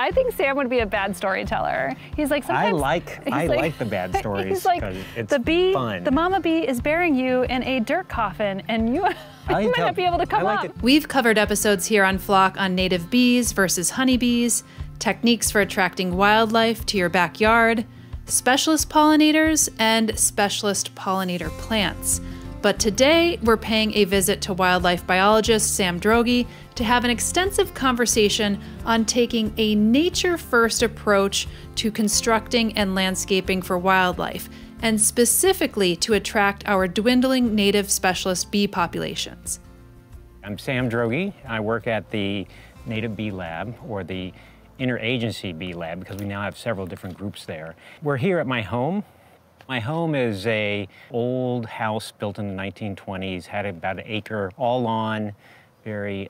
I think Sam would be a bad storyteller. He's like sometimes. I like I like, the bad stories He's like it's the bee, fun. the mama bee is burying you in a dirt coffin, and you, you might tell- not be able to come I up. it. We've covered episodes here on Flock on native bees versus honeybees, techniques for attracting wildlife to your backyard, specialist pollinators, and specialist pollinator plants. But today, we're paying a visit to wildlife biologist Sam Droege to have an extensive conversation on taking a nature first approach to constructing and landscaping for wildlife, and specifically to attract our dwindling native specialist bee populations. I'm Sam Droege. I work at the Native Bee Lab or the Interagency Bee Lab because we now have several different groups there. We're here at my home. My home is a old house built in the 1920s, had about an acre, all lawn, very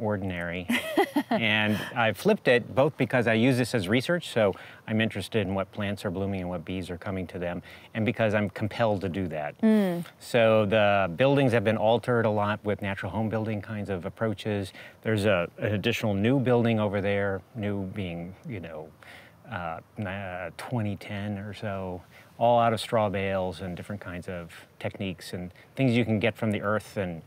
ordinary. and I flipped it both because I use this as research, so I'm interested in what plants are blooming and what bees are coming to them, and because I'm compelled to do that. So the buildings have been altered a lot with natural home building kinds of approaches. There's a, an additional new building over there, new being, you know, uh, 2010 or so, all out of straw bales and different kinds of techniques and things you can get from the earth and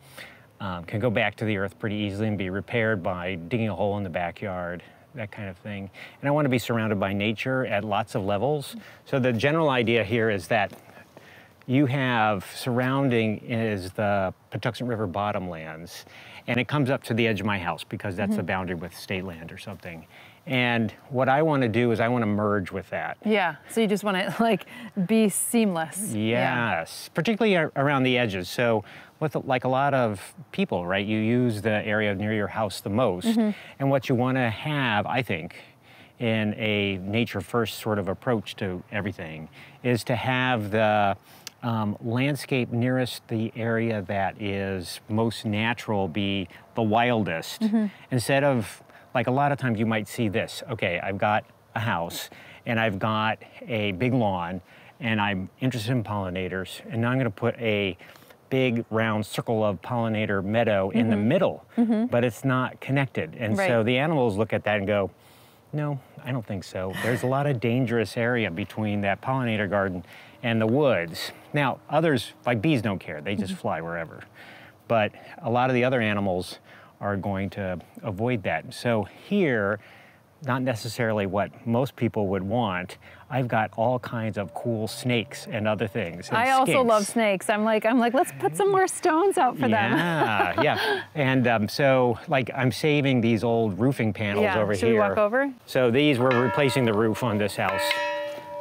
um, can go back to the earth pretty easily and be repaired by digging a hole in the backyard, that kind of thing. And I want to be surrounded by nature at lots of levels. So the general idea here is that you have surrounding is the Patuxent River bottomlands, and it comes up to the edge of my house because that's the boundary with state land or something. And what I want to do is I want to merge with that. Yeah. So you just want to like be seamless. Yeah. Yes, particularly around the edges. So, with like a lot of people, right? You use the area near your house the most, and what you want to have, I think, in a nature first sort of approach to everything, is to have the um, landscape nearest the area that is most natural be the wildest, instead of like a lot of times you might see this. Okay, I've got a house and I've got a big lawn and I'm interested in pollinators, and now I'm going to put a big round circle of pollinator meadow in the mm-hmm. middle, mm-hmm. but it's not connected. And so the animals look at that and go, no, I don't think so. There's a lot of dangerous area between that pollinator garden and the woods. Now, others, like bees, don't care. They just mm-hmm. fly wherever. But a lot of the other animals are going to avoid that. So here, not necessarily what most people would want. I've got all kinds of cool snakes and other things. and I also love snakes. I'm like, I'm like, let's put some more stones out for them. Yeah, yeah. And um, so, like, I'm saving these old roofing panels Yeah. over Should here. we walk over? So these were replacing the roof on this house.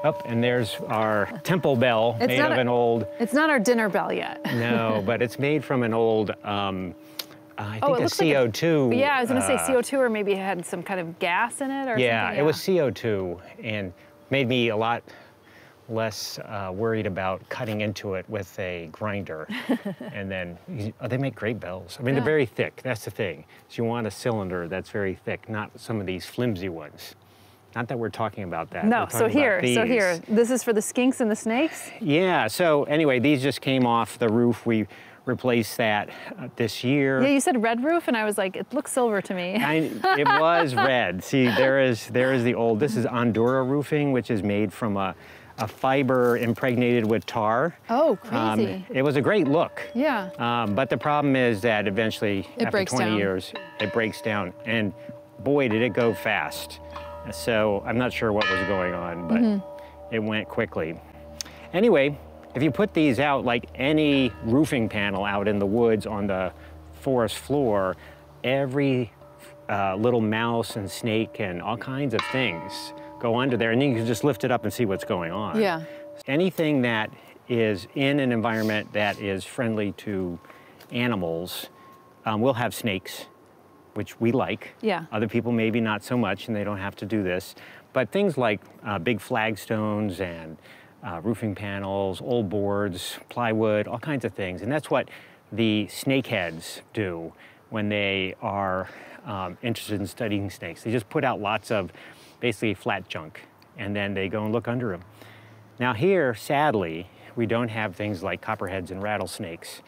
Up and there's our temple bell It's made of a- an old. It's not our dinner bell yet. No, but it's made from an old. Um, I Oh, think it a looks like a- CO2. yeah, I was gonna say uh, CO2 or maybe it had some kind of gas in it or Yeah, something. it was CO2 and made me a lot less uh, worried about cutting into it with a grinder. and then oh, they make great bells. I mean, Yeah. they're very thick. That's the thing. So you want a cylinder that's very thick, not some of these flimsy ones. Not that we're talking about that. No, so here, so here, this is for the skinks and the snakes. Yeah. So anyway, these just came off the roof. We replaced that uh, this year. Yeah, you said red roof, and I was like, it looks silver to me. I, it was red. See, there is there is the old. This is Ondura roofing, which is made from a, a fiber impregnated with tar. Oh, Um, crazy. it was a great look. yeah. Um, but the problem is that eventually, It after breaks 20 down. years, it breaks down. And boy, did it go fast. So I'm not sure what was going on, but Mm-hmm. it went quickly. Anyway, if you put these out like any roofing panel out in the woods on the forest floor, every uh, little mouse and snake and all kinds of things go under there, and then you can just lift it up and see what's going on. Yeah. Anything that is in an environment that is friendly to animals um, will have snakes, which we like. Yeah. Other people maybe not so much, and they don't have to do this. But things like uh, big flagstones and uh, roofing panels, old boards, plywood, all kinds of things. And that's what the snakeheads do when they are um, interested in studying snakes. They just put out lots of basically flat junk, and then they go and look under them. Now here, sadly, we don't have things like copperheads and rattlesnakes,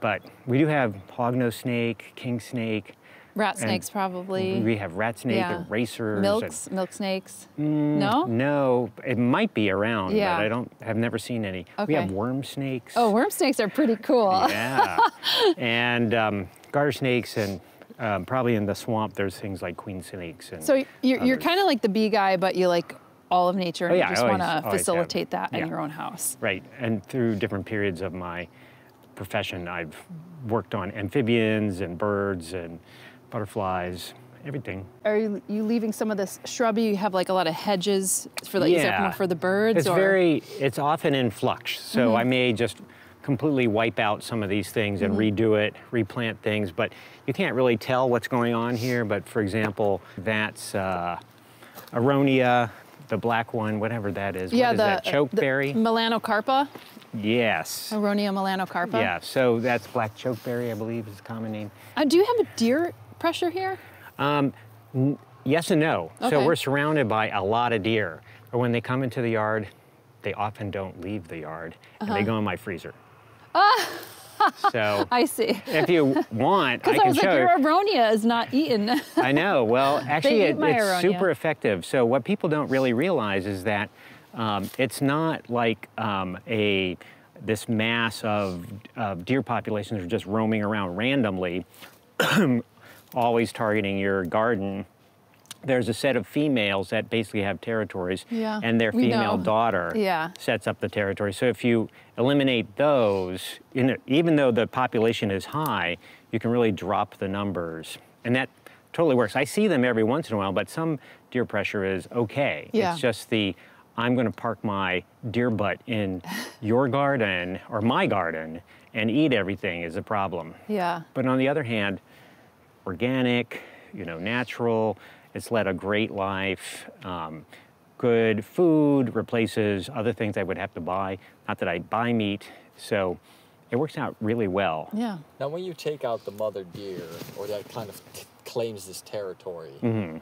but we do have hognose snake, king snake, Rat And snakes probably. We have rat snake Yeah. and racers. and- Milks, milk snakes. no? No, it might be around, Yeah. but I don't. Have never seen any. We have worm snakes. Oh, worm snakes are pretty cool. yeah, and um, garter snakes, and um, probably in the swamp there's things like queen snakes. And So you're, you're kind of like the bee guy, but you like all of nature and Oh, yeah, you just want to facilitate that Yeah. in your own house. Right, and through different periods of my profession, I've worked on amphibians and birds and butterflies, everything. Are you, you leaving some of this shrubby? You have like a lot of hedges for the, Yeah. for the birds? It's or? Very, it's often in flux. So I may just completely wipe out some of these things and Mm-hmm. redo it, replant things, but you can't really tell what's going on here. But for example, that's uh, Aronia, the black one, whatever that is. yeah, what is the, that? the Chokeberry? melanocarpa, yes. Aronia melanocarpa. Yeah, so that's black chokeberry, I believe is the common name. Uh, do you have a deer pressure here? Yes and no. Okay. So we're surrounded by a lot of deer, but when they come into the yard, they often don't leave the yard, and Uh-huh. they go in my freezer. so I see. if you want, I Because I, can was like, your you. aronia is not eaten. I know. Well, actually, it, it's aronia. super effective. So what people don't really realize is that um, it's not like um, a this mass of, of deer populations are just roaming around randomly, always targeting your garden. There's a set of females that basically have territories, Yeah, and their female daughter Yeah. sets up the territory. So if you eliminate those, even though the population is high, you can really drop the numbers, and that totally works. I see them every once in a while, but some deer pressure is okay. Yeah. It's just the I'm going to park my deer butt in your garden or my garden and eat everything is a problem. yeah. But on the other hand, organic, you know, natural, it's led a great life. Um, good food replaces other things I would have to buy. Not that I buy meat, so it works out really well. Yeah. Now, when you take out the mother deer, or that kind of c- claims this territory, Mm-hmm.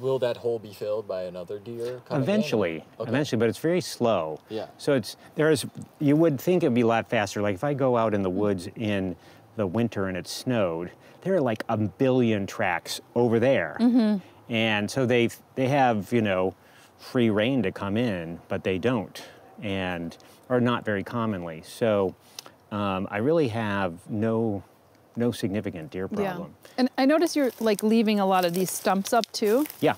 will that hole be filled by another deer? coming in? Eventually, Okay. eventually, but it's very slow. Yeah. So it's there's you would think it'd be a lot faster. Like if I go out in the woods in the winter and it snowed, there are like a billion tracks over there, and so they they have you know free reign to come in, but they don't, and are not very commonly. So um, I really have no no significant deer problem. Yeah. And I notice you're like leaving a lot of these stumps up too. Yeah.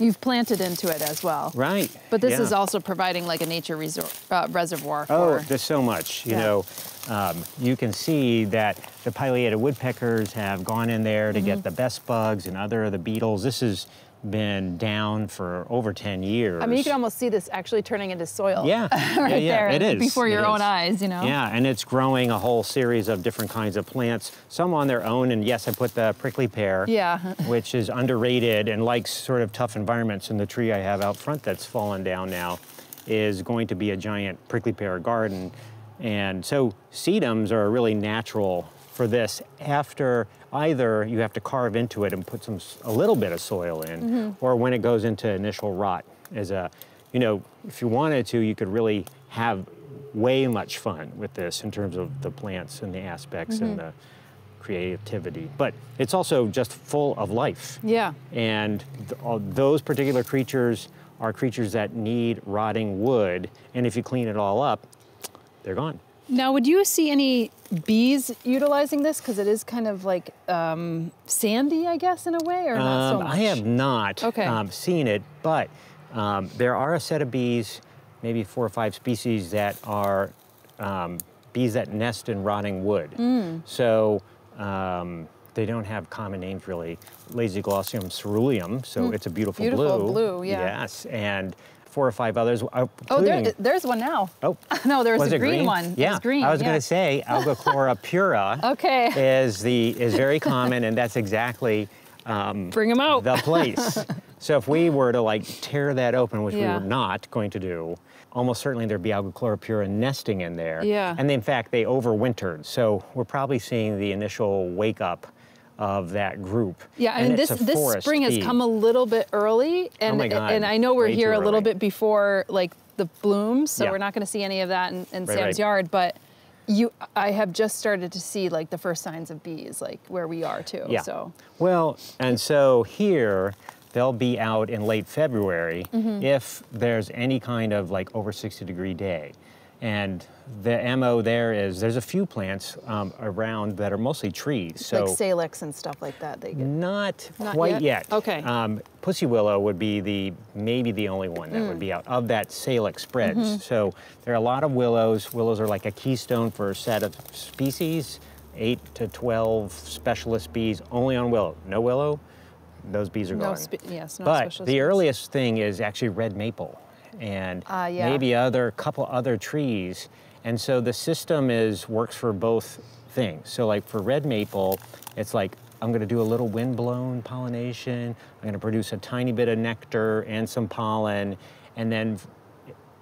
You've planted into it as well. Right. But this yeah. is also providing like a nature resor- uh, reservoir Oh, for. there's so much. You Yeah. know, um, you can see that the pileated woodpeckers have gone in there to Mm-hmm. get the best bugs and other of the beetles. This has been down for over 10 years. I mean, you can almost see this actually turning into soil. Yeah, right yeah, yeah, there it is. before It your own is. eyes, you know. Yeah, and it's growing a whole series of different kinds of plants, some on their own, and yes, I put the prickly pear, Yeah. which is underrated and likes sort of tough environments. And the tree I have out front that's fallen down now is going to be a giant prickly pear garden. And so sedums are really natural for this after either you have to carve into it and put some a little bit of soil in Mm-hmm. or when it goes into initial rot as a you know if you wanted to you could really have way much fun with this in terms of the plants and the aspects and the creativity but it's also just full of life Yeah. and th- all those particular creatures are creatures that need rotting wood and if you clean it all up they're gone Now, would you see any bees utilizing this? Because it is kind of like um, sandy, I guess, in a way, or not so Um, much? I have not Okay. um, seen it, but um, there are a set of bees, maybe four or five species that are um, bees that nest in rotting wood. Mm. So um, they don't have common names really. Lasioglossum coeruleum, so it's a beautiful, blue. Beautiful blue, yeah. Yes, and four or five others, uh, Oh, there, there's one now. Oh, no, there was, was a it green, one. Yeah, green. I was yeah. going to say Augochlora pura Okay. is the is very common, and that's exactly um, Bring them out. the place. so if we were to like tear that open, which Yeah. we were not going to do, almost certainly there'd be Augochlora pura nesting in there. Yeah. And in fact, they overwintered. So we're probably seeing the initial wake up of that group. Yeah, I mean this this spring has bee. come a little bit early, and Oh and I know we're way here a little bit before like the blooms, so Yeah. we're not going to see any of that in, in Right, Sam's right. yard. But you, I have just started to see like the first signs of bees, like where we are too. Yeah. So Well, and so here they'll be out in late February Mm-hmm. if there's any kind of like over 60 degree day. And the MO there is there's a few plants um, around that are mostly trees. So like salix and stuff like that, they get. not, Not quite yet? yet. Okay. Um, Pussy willow would be the maybe the only one that Mm. would be out of that salix spreads. Mm-hmm. So there are a lot of willows. Willows are like a keystone for a set of species. Eight to twelve specialist bees only on willow. No willow, those bees are No gone. yes, no but the bees. earliest thing is actually red maple, and Ah, yeah. maybe other couple other trees. And so the system is works for both things. So like for red maple, it's like I'm going to do a little wind-blown pollination. I'm going to produce a tiny bit of nectar and some pollen, and then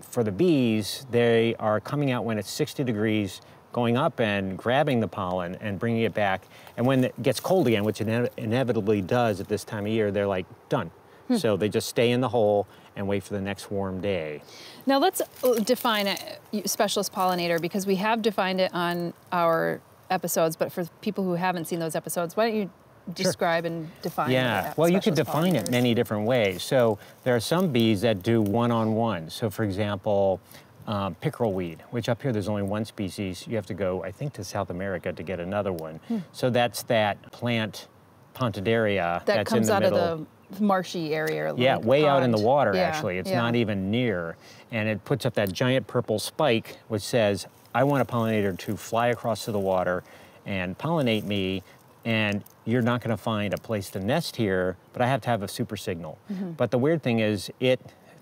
for the bees, they are coming out when it's 60 degrees, going up and grabbing the pollen and bringing it back. And when it gets cold again, which it inevitably does at this time of year, they're like done. Hmm. So they just stay in the hole and wait for the next warm day. Now let's uh, define a specialist pollinator because we have defined it on our episodes, but for people who haven't seen those episodes, why don't you describe and define? Yeah, well, you could define it many different ways. So there are some bees that do one-on-one. So for example, um, pickerel weed, which up here there's only one species. You have to go, I think, to South America to get another one. Hmm. So that's that plant pontederia That that's comes in the out middle. of the marshy area. Yeah, like way out in the water, Yeah, actually. It's yeah. not even near. And it puts up that giant purple spike, which says, I want a pollinator to fly across to the water and pollinate me. And you're not going to find a place to nest here, but I have to have a super signal. Mm-hmm. But the weird thing is, it,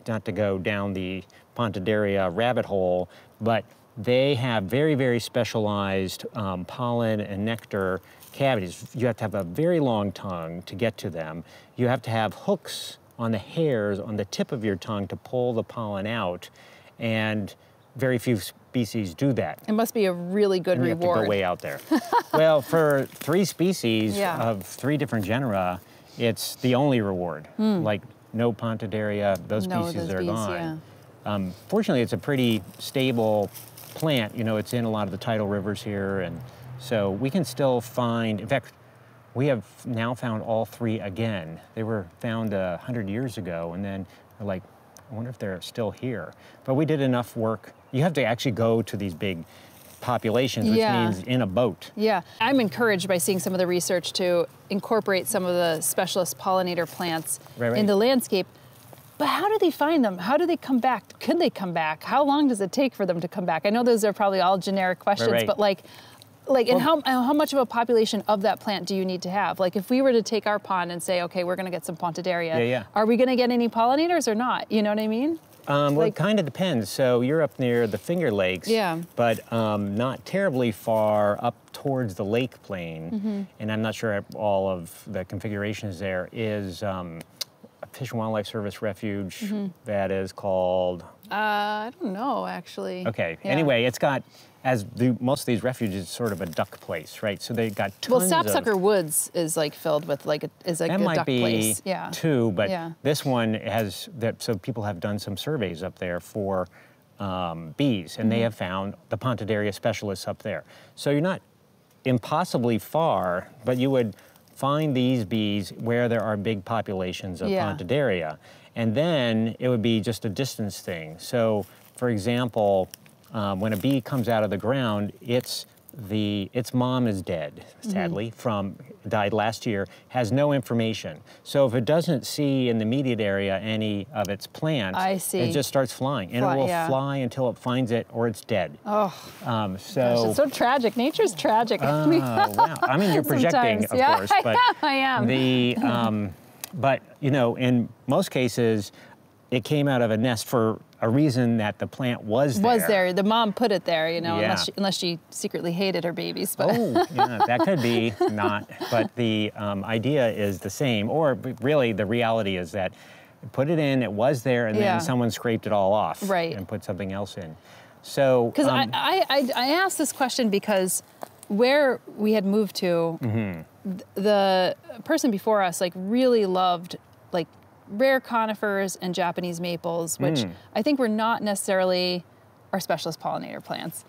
not to go down the Pontederia rabbit hole, but they have very, very specialized um, pollen and nectar cavities. You have to have a very long tongue to get to them. You have to have hooks on the hairs on the tip of your tongue to pull the pollen out, and very few species do that. It must be a really good And you have to reward. go way out there. well, for three species Yeah. of three different genera, it's the only reward. Like no Pontederia, those. No, species those are bees, gone. Um, fortunately, it's a pretty stable plant. You know, it's in a lot of the tidal rivers here, and so we can still find. In fact, we have now found all three again. They were found a hundred years ago, and then like, I wonder if they're still here. But we did enough work. You have to actually go to these big populations, which Yeah. means in a boat. Yeah, I'm encouraged by seeing some of the research to incorporate some of the specialist pollinator plants Right, right. in the landscape. But how do they find them? How do they come back? Could they come back? How long does it take for them to come back? I know those are probably all generic questions, right. but like, like, and how, how much of a population of that plant do you need to have? Like, if we were to take our pond and say, okay, we're going to get some pontederia Yeah, yeah. are we going to get any pollinators or not? You know what I mean? Um, well, Like- it kind of depends. So you're up near the Finger Lakes, Yeah. but um, not terribly far up towards the lake plain. Mm-hmm. And I'm not sure all of the configurations there is um, a Fish and Wildlife Service refuge Mm-hmm. that is called. Uh, I don't know, actually. Okay. Yeah. Anyway, it's got as the, most of these refuges, sort of a duck place, right? So they got tons Well, Sapsucker of. Woods is like filled with like a, is like That a might duck be place. Yeah. two, but Yeah. this one has that. So people have done some surveys up there for um, bees, and they Mm-hmm. have found the Pontederia specialists up there. So you're not impossibly far, but you would find these bees where there are big populations of Yeah. Pontederia, and then it would be just a distance thing. So, for example, um, when a bee comes out of the ground, it's the its mom is dead, Mm-hmm. sadly, from died last year, has no information. So if it doesn't see in the immediate area any of its plants, I see. it just starts flying, and Fly- it will yeah. fly until it finds it or it's dead. Oh, Um, gosh, so, it's so tragic. Nature's tragic. oh wow! I mean, you're projecting, Sometimes. of Yeah, course, I but am, I am. the um, but you know, in most cases, it came out of a nest for a reason that the plant was there. was there. The mom put it there, you know, Yeah. unless, she, unless she secretly hated her babies. But Oh, yeah, that could be not. But the um, idea is the same, or really, the reality is that put it in, it was there, and Yeah. then someone scraped it all off Right. and put something else in. So, Because um, I, I, I, asked this question because where we had moved to, Mm-hmm. the person before us like really loved like rare conifers and Japanese maples, which Mm. I think were not necessarily our specialist pollinator plants.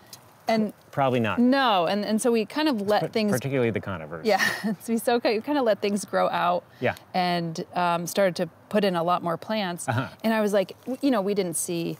And Probably not. no, and, and so we kind of let things Particularly the conifers. Yeah, so we so kind of let things grow out. Yeah. And um, started to put in a lot more plants. Uh-huh. And I was like, you know, we didn't see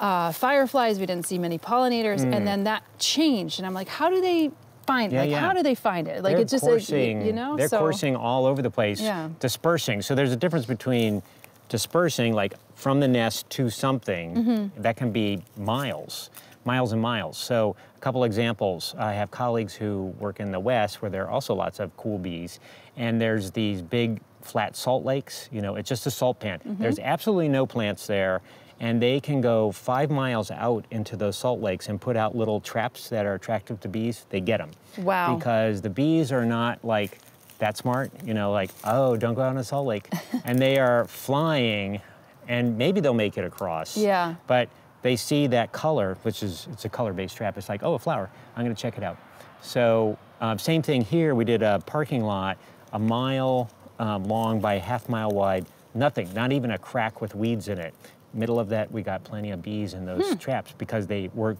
uh, fireflies, we didn't see many pollinators, and then that changed. And I'm like, how do they find? Hmm. Yeah, like, yeah. how do they find it? Like, they're it's just coursing, y- you know, they're so coursing all over the place, Yeah. dispersing. So there's a difference between dispersing, like from the nest to something, Mm-hmm. that can be miles, miles and miles. So a couple examples. I have colleagues who work in the West where there are also lots of cool bees, and there's these big flat salt lakes. You know, it's just a salt pan. Mm-hmm. There's absolutely no plants there. And they can go five miles out into those salt lakes and put out little traps that are attractive to bees. They get them Wow. because the bees are not like that smart, you know, like, oh, don't go out in a salt lake. and they are flying and maybe they'll make it across. Yeah. But they see that color, which is, it's a color-based trap. It's like, oh, a flower, I'm gonna check it out. So um, same thing here, we did a parking lot, a mile um, long by a half mile wide, nothing, not even a crack with weeds in it. Middle of that, we got plenty of bees in those traps because they were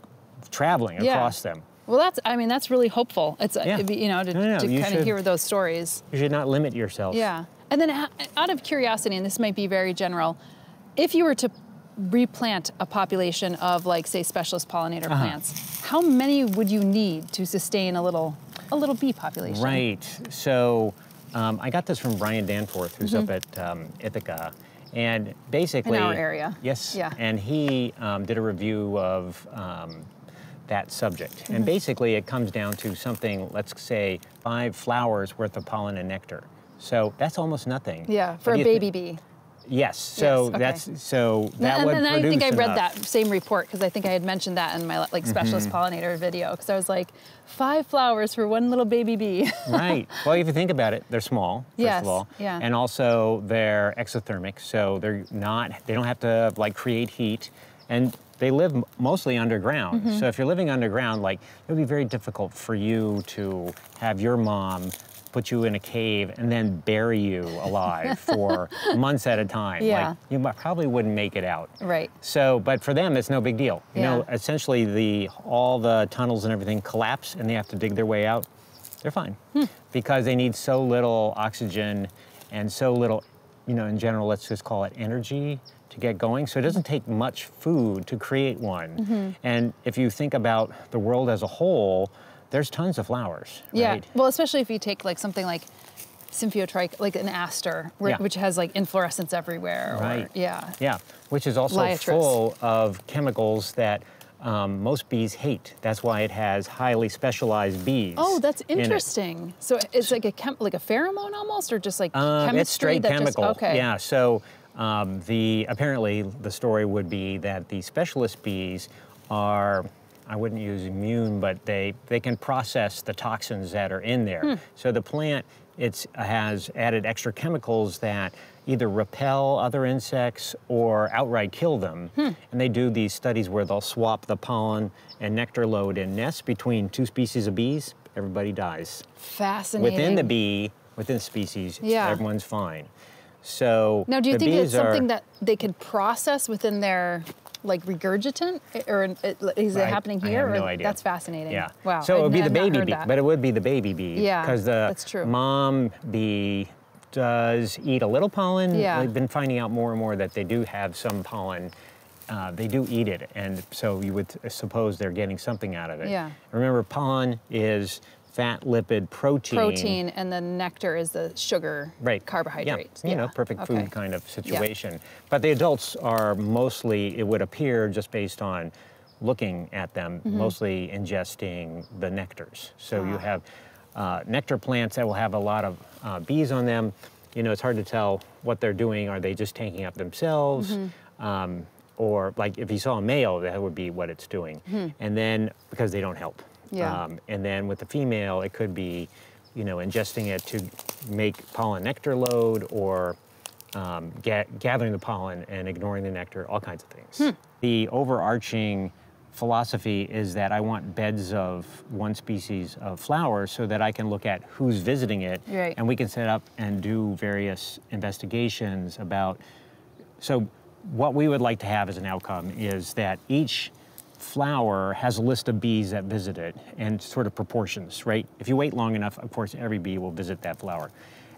traveling Hmm. Yeah. across them. Well, that's, I mean, that's really hopeful. It's, uh, Yeah. you know, to, No, no, no, to you kind of hear those stories. You should not limit yourself. Yeah. And then out of curiosity, and this might be very general, if you were to replant a population of like say specialist pollinator Uh-huh. plants, how many would you need to sustain a little a little bee population? Right. So um, I got this from Brian Danforth, who's up at um, Ithaca. And basically, Mm-hmm. our area. Yes. Yeah. And he um, did a review of um, that subject. Mm-hmm. And basically, it comes down to something, let's say, five flowers worth of pollen and nectar. So that's almost nothing. Yeah, for a baby bee. Yes. So okay. that's so that and would then I think I read enough. that same report because I think I had mentioned that in my like specialist Mm-hmm. pollinator video because I was like five flowers for one little baby bee. right. Well, if you think about it, they're small, first Yes, of all. yeah. And also they're exothermic, so they're not, they don't have to like create heat. And they live mostly underground. Mm-hmm. So if you're living underground, like it would be very difficult for you to have your mom put you in a cave and then bury you alive for months at a time. Yeah. Like you probably wouldn't make it out. right. So, but for them, it's no big deal. You know, Yeah. essentially the all the tunnels and everything collapse, and they have to dig their way out. They're fine Hmm. because they need so little oxygen and so little, you know, in general, let's just call it energy to get going. So it doesn't take much food to create one. Mm-hmm. And if you think about the world as a whole, there's tons of flowers. Yeah. Right? Well, especially if you take like something like Symphyotricha, like an aster, Yeah. which has like inflorescence everywhere. Or, Right. yeah. Yeah, which is also Liatris. full of chemicals that um, most bees hate. That's why it has highly specialized bees. Oh, that's in interesting. So it's like a chem- like a pheromone almost, or just like Um, chemistry it's straight that just- chemical. okay. Yeah. So um, the apparently the story would be that the specialist bees are. I wouldn't use immune, but they, they can process the toxins that are in there. Hmm. So the plant it's, has added extra chemicals that either repel other insects or outright kill them. Hmm. And they do these studies where they'll swap the pollen and nectar load in nests between two species of bees. Everybody dies. Fascinating. Within the bee, within species, Yeah. everyone's fine. So Now, do you think it's bees are- something that they could process within their like regurgitant, or it, is it I- happening I here? no idea. that's fascinating. Yeah. Wow. So it would be the baby bee, that. but it would be the baby bee. Yeah, Because the mom bee does eat a little pollen. Yeah. We've been finding out more and more that they do have some pollen. Uh, they do eat it, and so you would suppose they're getting something out of it. Yeah. Remember, pollen is fat, lipid, protein. protein, and the nectar is the sugar right carbohydrates. Yeah, you know, perfect Okay. food kind of situation. But the adults are mostly, it would appear, just based on looking at them, Mm-hmm. mostly ingesting the nectars. So you Ah. have uh, nectar plants that will have a lot of uh, bees on them. You know, it's hard to tell what they're doing. Are they just tanking up themselves? Mm-hmm. Um, or like if you saw a male, that would be what it's doing. And then because they don't help. Yeah. Um, and then with the female, it could be, you know, ingesting it to make pollen nectar load or um, ga- gathering the pollen and ignoring the nectar, all kinds of things. Hmm. The overarching philosophy is that I want beds of one species of flowers so that I can look at who's visiting it Right. and we can set up and do various investigations about so what we would like to have as an outcome is that each flower has a list of bees that visit it and sort of proportions, right? If you wait long enough, of course, every bee will visit that flower.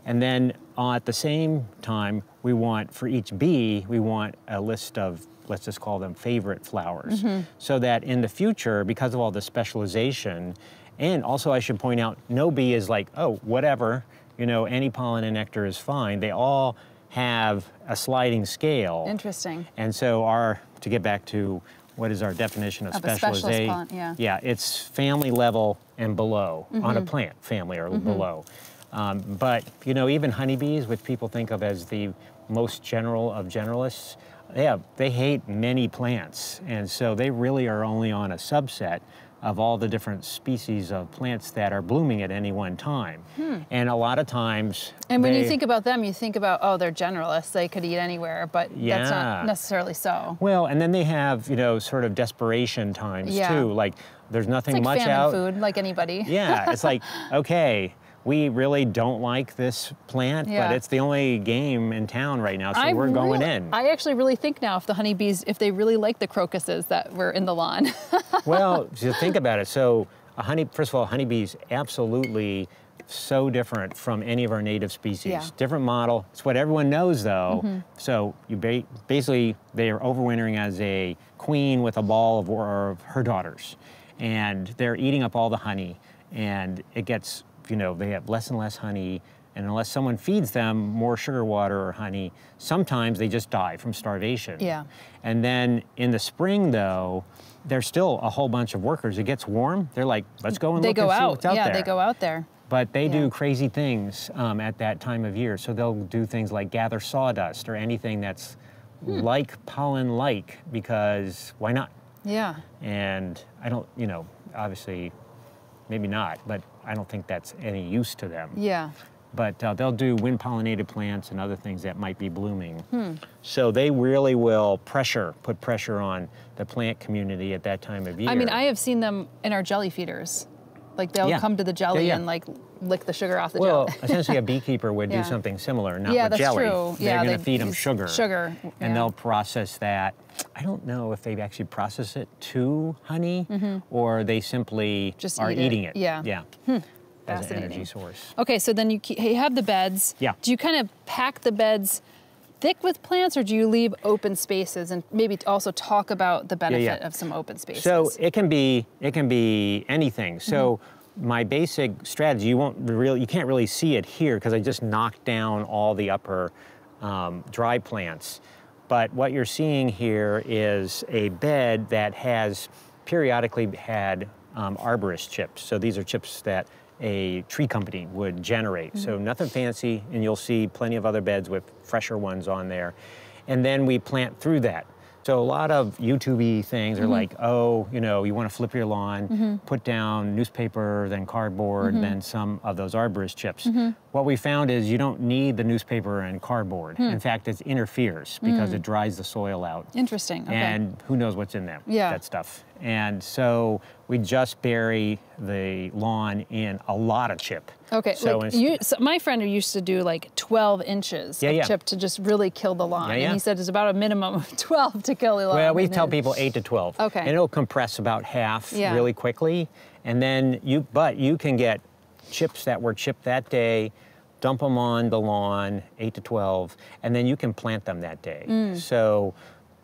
And then uh, at the same time, we want for each bee, we want a list of, let's just call them favorite flowers. Mm-hmm. So that in the future, because of all the specialization, and also I should point out, no bee is like, oh, whatever, you know, any pollen and nectar is fine. They all have a sliding scale. Interesting. And so our, to get back to what is our definition of, Of specialization? pollen, yeah. Yeah, it's family level and below on Mm-hmm. a plant family or below. Um, but you know, even honeybees, which people think of as the most general of generalists, yeah, they hate many plants, and so they really are only on a subset of all the different species of plants that are blooming at any one time. And a lot of times, Hmm. And when you think about them, you think about, oh, they're generalists. They could eat anywhere, but that's not necessarily so. Well, and then they have, you know, sort of desperation times Yeah. too. Like there's nothing It's like much famine out. food, like anybody. Yeah, it's like, okay, we really don't like this plant, Yeah. but it's the only game in town right now, so I we're going really- in. I actually really think now if the honeybees, if they really like the crocuses that were in the lawn. well, so think about it. So, a honey, first of all, honeybees absolutely so different from any of our native species. Yeah. Different model. It's what everyone knows, though. Mm -hmm. So you ba- basically they are overwintering as a queen with a ball of, of her daughters, and they're eating up all the honey, and it gets you know they have less and less honey. And unless someone feeds them more sugar water or honey, sometimes they just die from starvation. Yeah. And then in the spring, though, there's still a whole bunch of workers. It gets warm. They're like, let's go and they look go and see out. what's out yeah, there. they go out there. But they Yeah. do crazy things um, at that time of year. So they'll do things like gather sawdust or anything that's Hmm. like pollen-like because why not? Yeah. And I don't, you know, obviously, maybe not, but I don't think that's any use to them Yeah. but uh, they'll do wind pollinated plants and other things that might be blooming. Hmm. So they really will pressure, put pressure on the plant community at that time of year. I mean, I have seen them in our jelly feeders. Like they'll Yeah. come to the jelly Yeah, yeah. and like lick the sugar off the well, jelly. essentially, a beekeeper would Yeah. do something similar, not Yeah, with that's jelly. true. They're Yeah, going to feed them sugar. sugar, And they'll process that. I don't know if they actually process it to honey mm-hmm. or they simply. Just are eat it. eating it. Yeah. Yeah. Hmm. As an energy source. Okay, so then you, ke- you have the beds. Yeah. Do you kind of pack the beds thick with plants, or do you leave open spaces and maybe also talk about the benefit yeah. of some open spaces? So it can be it can be anything. So mm-hmm. My basic strategy, you won't really you can't really see it here because I just knocked down all the upper um, dry plants. But what you're seeing here is a bed that has periodically had um, arborist chips. So these are chips that a tree company would generate. So nothing fancy, and you'll see plenty of other beds with fresher ones on there. And then we plant through that. So a lot of YouTube things are mm-hmm. like, oh, you know, you want to flip your lawn, mm-hmm. put down newspaper, then cardboard, mm-hmm. then some of those arborist chips. What we found is you don't need the newspaper and cardboard. Hmm. In fact, it interferes because hmm. it dries the soil out. Interesting. Okay. And who knows what's in that, Yeah. that stuff. And so we just bury the lawn in a lot of chip. okay. So like you, so my friend who used to do like 12 inches Yeah, of yeah. chip to just really kill the lawn, Yeah, and he said it's about a minimum of 12 to kill the lawn. Well, we tell people eight to twelve. Okay. And it'll compress about half really quickly, and then you. But you can get chips that were chipped that day, dump them on the lawn, eight to twelve, and then you can plant them that day. Mm. So.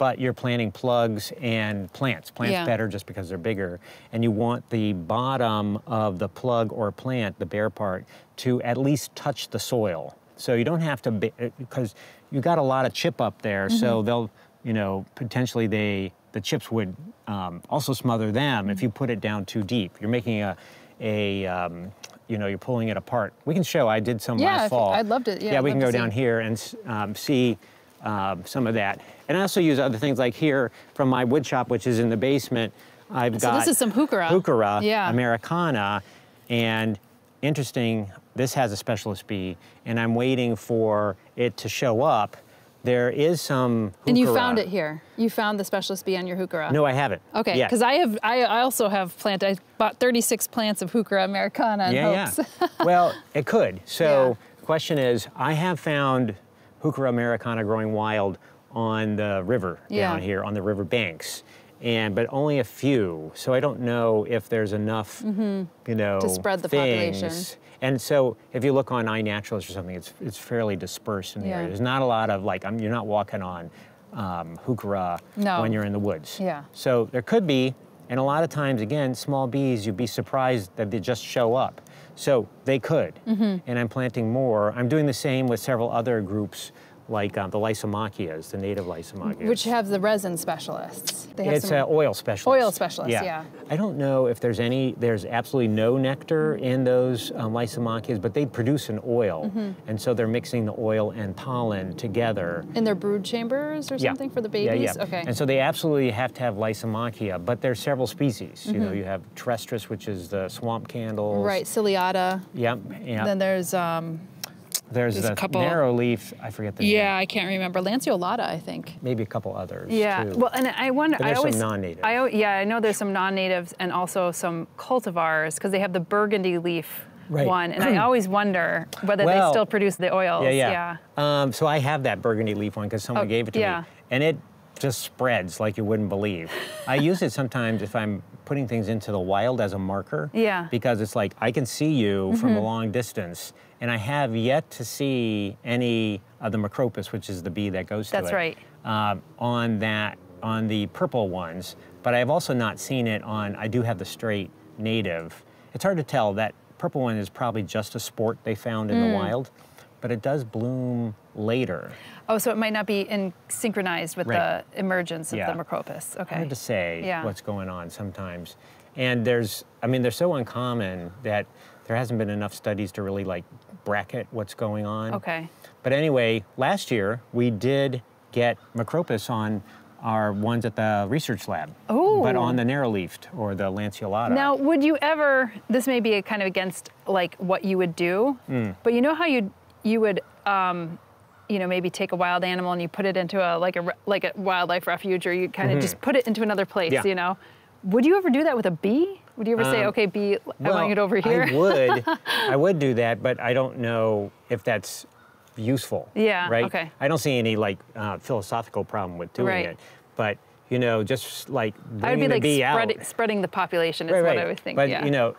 But you're planting plugs and plants. Plants Yeah. better just because they're bigger. And you want the bottom of the plug or plant, the bare part, to at least touch the soil. So you don't have to, because you got a lot of chip up there. Mm-hmm. So they'll, you know, potentially they, the chips would um, also smother them if you put it down too deep. You're making a, a um, you know, you're pulling it apart. We can show. I did some Yeah, last fall. I'd love to- yeah, Yeah, we can go down here and um, see um, some of that. And I also use other things like here from my wood shop, which is in the basement. I've So got this is some heuchera. Heuchera Yeah. americana, and interesting. This has a specialist bee, and I'm waiting for it to show up. There is some. And you found it here. You found the specialist bee on your heuchera. No, I haven't. Okay, because I have, I, I also have plant. I bought 36 plants of Heuchera americana yeah, hopes. yeah. well, it could. So, Yeah. question is, I have found Heuchera americana growing wild on the river Yeah. down here on the river banks, and but only a few. So I don't know if there's enough, you know. To spread the population. And so if you look on iNaturalist or something, it's it's fairly dispersed in the Yeah. area. There's not a lot of like, I'm, you're not walking on um, heuchera No. when you're in the woods. Yeah. So there could be, and a lot of times, again, small bees, you'd be surprised that they just show up. So they could, Mm-hmm. and I'm planting more. I'm doing the same with several other groups, like uh, the Lysimachias, the native Lysimachias. Which have the resin specialists. They have It's some, an oil specialist. Oil specialist, yeah. I don't know if there's any, there's absolutely no nectar in those um, Lysimachias, but they produce an oil. Mm-hmm. And so they're mixing the oil and pollen together. in their brood chambers or Yeah. something for the babies? yeah. yeah. Okay. And so they absolutely have to have Lysimachia, but there's several species. You Mm-hmm. know, you have Terrestris, which is the swamp candles. right, ciliata. Yep. Yeah. Then there's um there's there's a couple- narrow leaf. I forget the name. yeah, I can't remember. Lanceolata, I think. Maybe a couple others. Yeah. Too. Well, and I wonder. But I there's some non-native. I yeah, I know there's some non-natives and also some cultivars because they have the burgundy leaf Right. one, and I always wonder whether Well, they still produce the oils. Yeah, yeah. Um, so I have that burgundy leaf one because someone Oh, gave it to yeah. me, and it just spreads like you wouldn't believe. I use it sometimes if I'm putting things into the wild as a marker. Yeah. Mm-hmm. Because it's like I can see you from a long distance, and I have yet to see any of the macropis, which is the bee that goes to That's it. right. um, on that on the purple ones, but I've also not seen it on. I do have the straight native. It's hard to tell. That purple one is probably just a sport they found in Mm. the wild, but it does bloom later. Oh, so it might not be in synchronized with Right. the emergence of Yeah. the macropis. Okay. Hard to say Yeah. what's going on sometimes. And there's, I mean, they're so uncommon that there hasn't been enough studies to really like bracket what's going on. Okay. But anyway, last year we did get macropis on our ones at the research lab. Oh. But on the narrow-leafed or the lanceolata. Now, would you ever? This may be a kind of against like what you would do, Hmm. but you know how you you would, um, you know, maybe take a wild animal and you put it into a like a like a wildlife refuge, or you kind of just put it into another place. Yeah. You know, would you ever do that with a bee? Would you ever say, Um, okay, bee, I want you over here? I would, I would do that, but I don't know if that's useful. Yeah, Right. okay. I don't see any like uh, philosophical problem with doing Right. it, but you know, just like I would bringing be like the bee spreading, out. spreading the population is right, what right. I would think. But yeah. you know,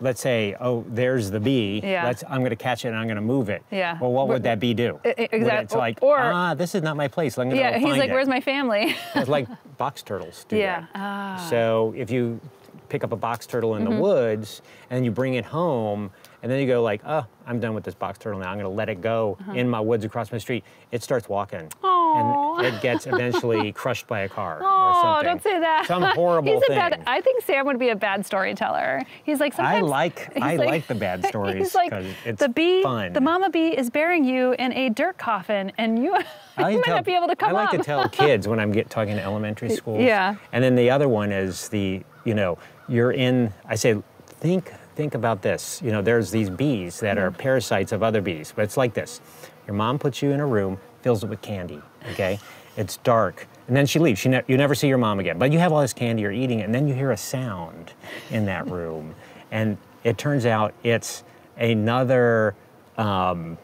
let's say, oh, there's the bee. Yeah. Let's, I'm going to catch it and I'm going to move it. Yeah. Well, what Wh- would that bee do? I- I- Would exact- It's like, or- ah, this is not my place. I'm going to yeah, go he's like, it. where's my family? It's like box turtles do Yeah. that. Ah. So if you pick up a box turtle in Mm-hmm. the woods and you bring it home, and then you go like, oh, I'm done with this box turtle now. I'm going to let it go in my woods across my street. It starts walking, Uh-huh. And it gets eventually crushed by a car or Oh, something. don't say that. Some horrible He's a thing. bad. I think Sam would be a bad storyteller. He's like sometimes- I like I like, the bad stories He's like it's the bee, fun. the mama bee is burying you in a dirt coffin, and you, you might tell- not be able to come I like up. to tell kids when I'm get, talking to elementary schools. yeah. And then the other one is the, you know, you're in, I say, think, think about this. You know, there's these bees that Mm-hmm. are parasites of other bees, but it's like this. Your mom puts you in a room, fills it with candy, okay? It's dark. And then she leaves. She ne- you never see your mom again. But you have all this candy, you're eating it, and then you hear a sound in that room. And it turns out it's another um,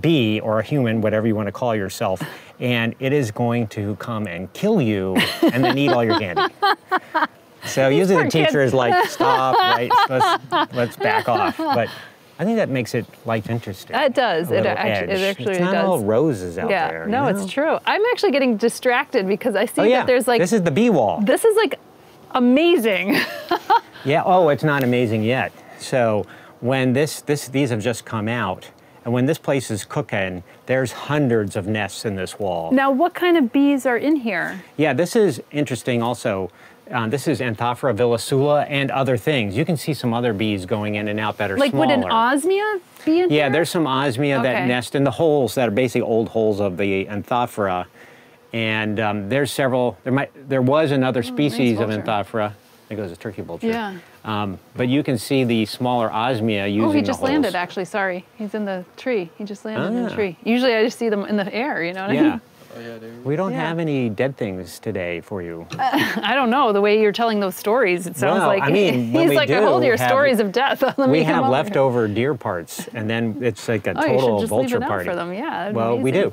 bee or a human, whatever you want to call yourself, and it is going to come and kill you and then eat all your candy. So usually the teacher is like, stop, right? Let's, let's back off. But I think that makes it life interesting. It does. It little actu- it actually it's not does. all roses out yeah. there. no, you it's true. I'm actually getting distracted because I see Oh yeah, that there's like this is the bee wall. this is like amazing. Yeah. Oh, it's not amazing yet. So when this, this, these have just come out, and when this place is cooking, there's hundreds of nests in this wall. now, what kind of bees are in here? Yeah, this is interesting. Also, uh, this is Anthophora villosula and other things. You can see some other bees going in and out that are Like, smaller. would an osmia be in Yeah, here? there's some osmia that nest in the holes that are basically old holes of the Anthophora. And um, there's several. There might, there was another species of. Anthophora. I think it was a turkey vulture. Yeah. Um, but you can see the smaller osmia using Oh, he just landed. Actually, sorry, he's in the tree. He just landed in the Ah. tree. Usually, I just see them in the air. You know what I Yeah. mean? Oh yeah, dude. We don't Yeah. have any dead things today for you. I don't know the way you're telling those stories. It sounds Well, like I mean, he's we like, I hold your have- stories of death. Let we me come have over. leftover deer parts, and then it's like a Oh, you should total just vulture leave it out party. for them. Yeah. that'd Well, we do.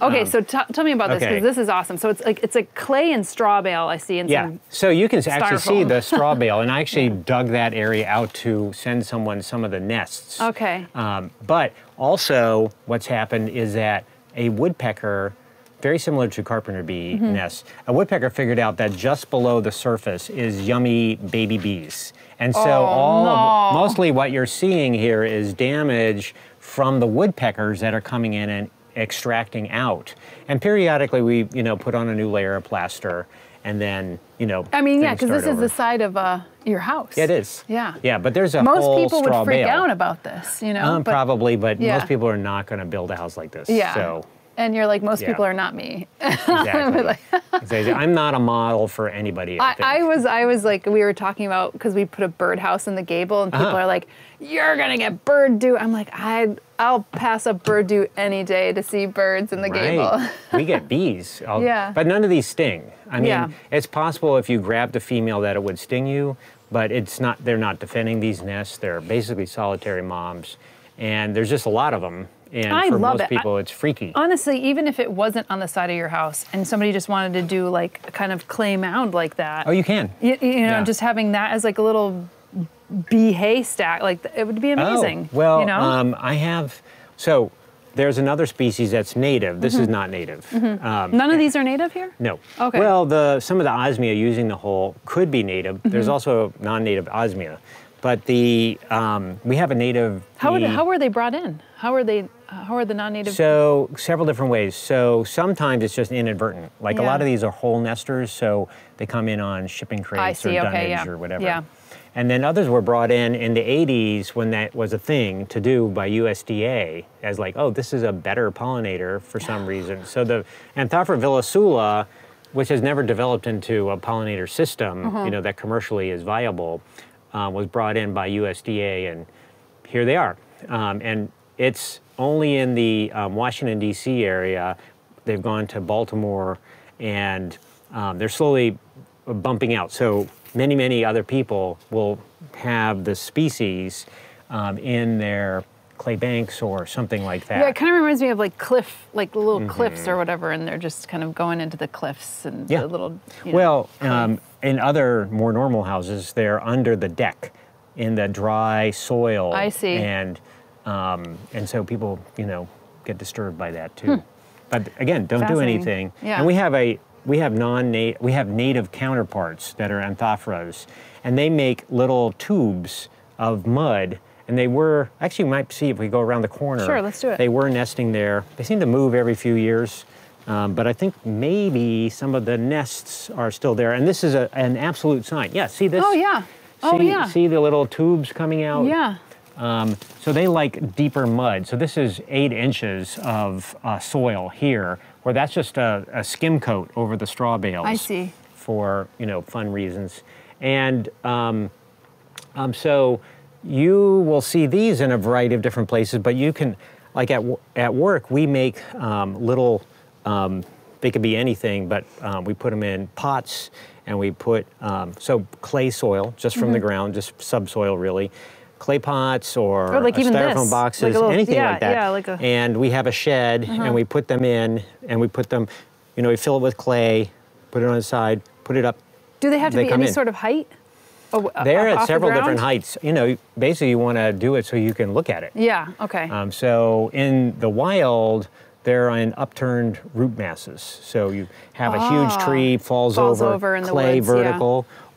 Okay, Um, so t- tell me about this okay. because this is awesome. So it's like it's a clay and straw bale I see and Yeah, some so you can actually see the straw bale, and I actually dug that area out to send someone some of the nests. Okay. Um, but also, what's happened is that a woodpecker, very similar to carpenter bee Mm-hmm. nests, a woodpecker figured out that just below the surface is yummy baby bees. And so Oh, all no. of, mostly what you're seeing here is damage from the woodpeckers that are coming in and extracting out. And periodically we, you know, put on a new layer of plaster and then, you know, I mean, yeah, because this start is the side of uh, your house. Yeah, it is. Yeah. Yeah, but there's a Most people would freak out about this, you know. Um, but- probably, but yeah. most people are not going to build a house like this. Yeah. So And you're like, most Yeah. people are not me. exactly. Exactly. I'm not a model for anybody. I, I. I was, I was like, we were talking about because we put a birdhouse in the gable, and people Uh-huh. are like, "You're gonna get bird due." I'm like, I, I'll pass up bird due any day to see birds in the gable. Right. we get bees. I'll- Yeah. But none of these sting. I mean, Yeah. it's possible if you grabbed a female that it would sting you, but it's not. They're not defending these nests. They're basically solitary moms, and there's just a lot of them. And I for love most it. I- people, it's freaky. Honestly, even if it wasn't on the side of your house, and somebody just wanted to do like a kind of clay mound like that, oh, you can. you, you know, Yeah. just having that as like a little bee hay stack, like it would be amazing. Oh, well, you know, um, I have. So there's another species that's native. This is not native. Um, none of these are native here. No. Okay. Well, the some of the osmia using the hole could be native. Mm-hmm. There's also non-native osmia, but the um, we have a native. How how were they brought in? How are they? How are the non-native? So several different ways. So sometimes it's just inadvertent. Like a lot of these are hole nesters, so they come in on shipping crates see, or okay, dunnage yeah, or whatever. yeah. And then others were brought in in the 80s when that was a thing to do by USDA as like, oh, this is a better pollinator for some reason. So the Anthophora villosula, which has never developed into a pollinator system, you know, that commercially is viable, uh, was brought in by USDA, and here they are. Um, and it's only in the um, Washington D.C. area. They've gone to Baltimore, and um, they're slowly bumping out. So many, many other people will have the species um, in their clay banks or something like that. Yeah, it kind of reminds me of like cliff, like little cliffs or whatever, and they're just kind of going into the cliffs and Mm-hmm. Yeah. the little. You know, Well, um, in other more normal houses, they're under the deck in the dry soil. I see. And um, and so people, you know, get disturbed by that too. But again, don't do Hmm. Anything. Yeah. And we have a we have non we have native counterparts that are anthophoras, and they make little tubes of mud. And they were actually we might see if we go around the corner. Sure, let's do it. They were nesting there. They seem to move every few years. Um, but I think maybe some of the nests are still there. And this is a, an absolute sign. Yeah, see this? Oh yeah. Oh yeah. See the little tubes coming out? Yeah. So they like deeper mud. So this is eight inches of uh, soil here, where that's just a, a skim coat over the straw bales. I see. For you know fun reasons, and um, um, so you will see these in a variety of different places. But you can, like at at work, we make um, little. Um, they could be anything, but um, we put them in pots, and we put um, so clay soil just from Mm-hmm. the ground, just subsoil really, clay pots or, Or like uh, styrofoam this, boxes, a little- anything yeah, like that. yeah, like a- Uh-huh. and we have a shed, and we put them in, and we put them, you know, we fill it with clay, put it on the side, put it up. Do they have to They be any in. sort of height? Oh, uh, They're at the several different heights. You know, basically you want to do it so you can look at it. Yeah. Okay. Um, so in the wild, they're in upturned root masses. So you have a huge Ah, tree falls, falls over, over in the clay woods, yeah.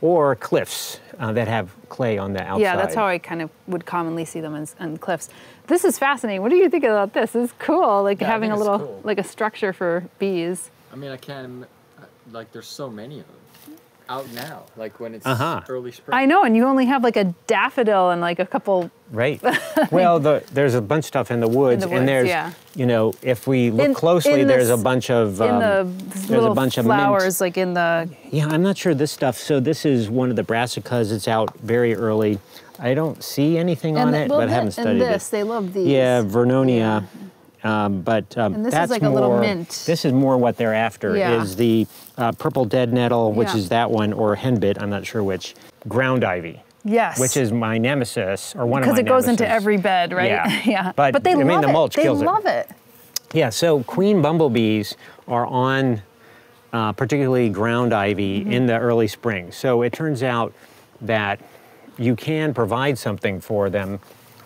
Vertical, or cliffs uh, that have clay on the outside. yeah, that's how I kind of would commonly see them on, on cliffs. This is fascinating. What do you think about this? This is cool. Like Yeah, having a little, cool. like a structure for bees. I mean, I can't. uh, Like, there's so many of them out now. Like when it's Uh-huh. early spring. I know, and you only have like a daffodil and like a couple. Right. well, the, there's a bunch of stuff in the woods, woods, and there's, yeah. you know, if we look In- closely, in there's a bunch of in um, the there's a bunch of mint. flowers, like in the. Yeah, I'm not sure this stuff. So this is one of the brassicas. It's out very early. I don't see anything on the- it, well, but I haven't studied and this, it. they love these. Yeah, Vernonia. Um, but um, And this is that's like a little more- mint. This is more what they're after. Yeah. Is the uh, purple dead nettle, which Yeah. is that one, or henbit? I'm not sure which. Ground ivy, Yes. which is my nemesis, or one of my because it goes into every bed, right? Yeah. yeah. But, they I mean, love the it. mulch they kills it. love it. Yeah, so queen bumblebees are on uh, particularly ground ivy in the early spring. So it turns out that you can provide something for them.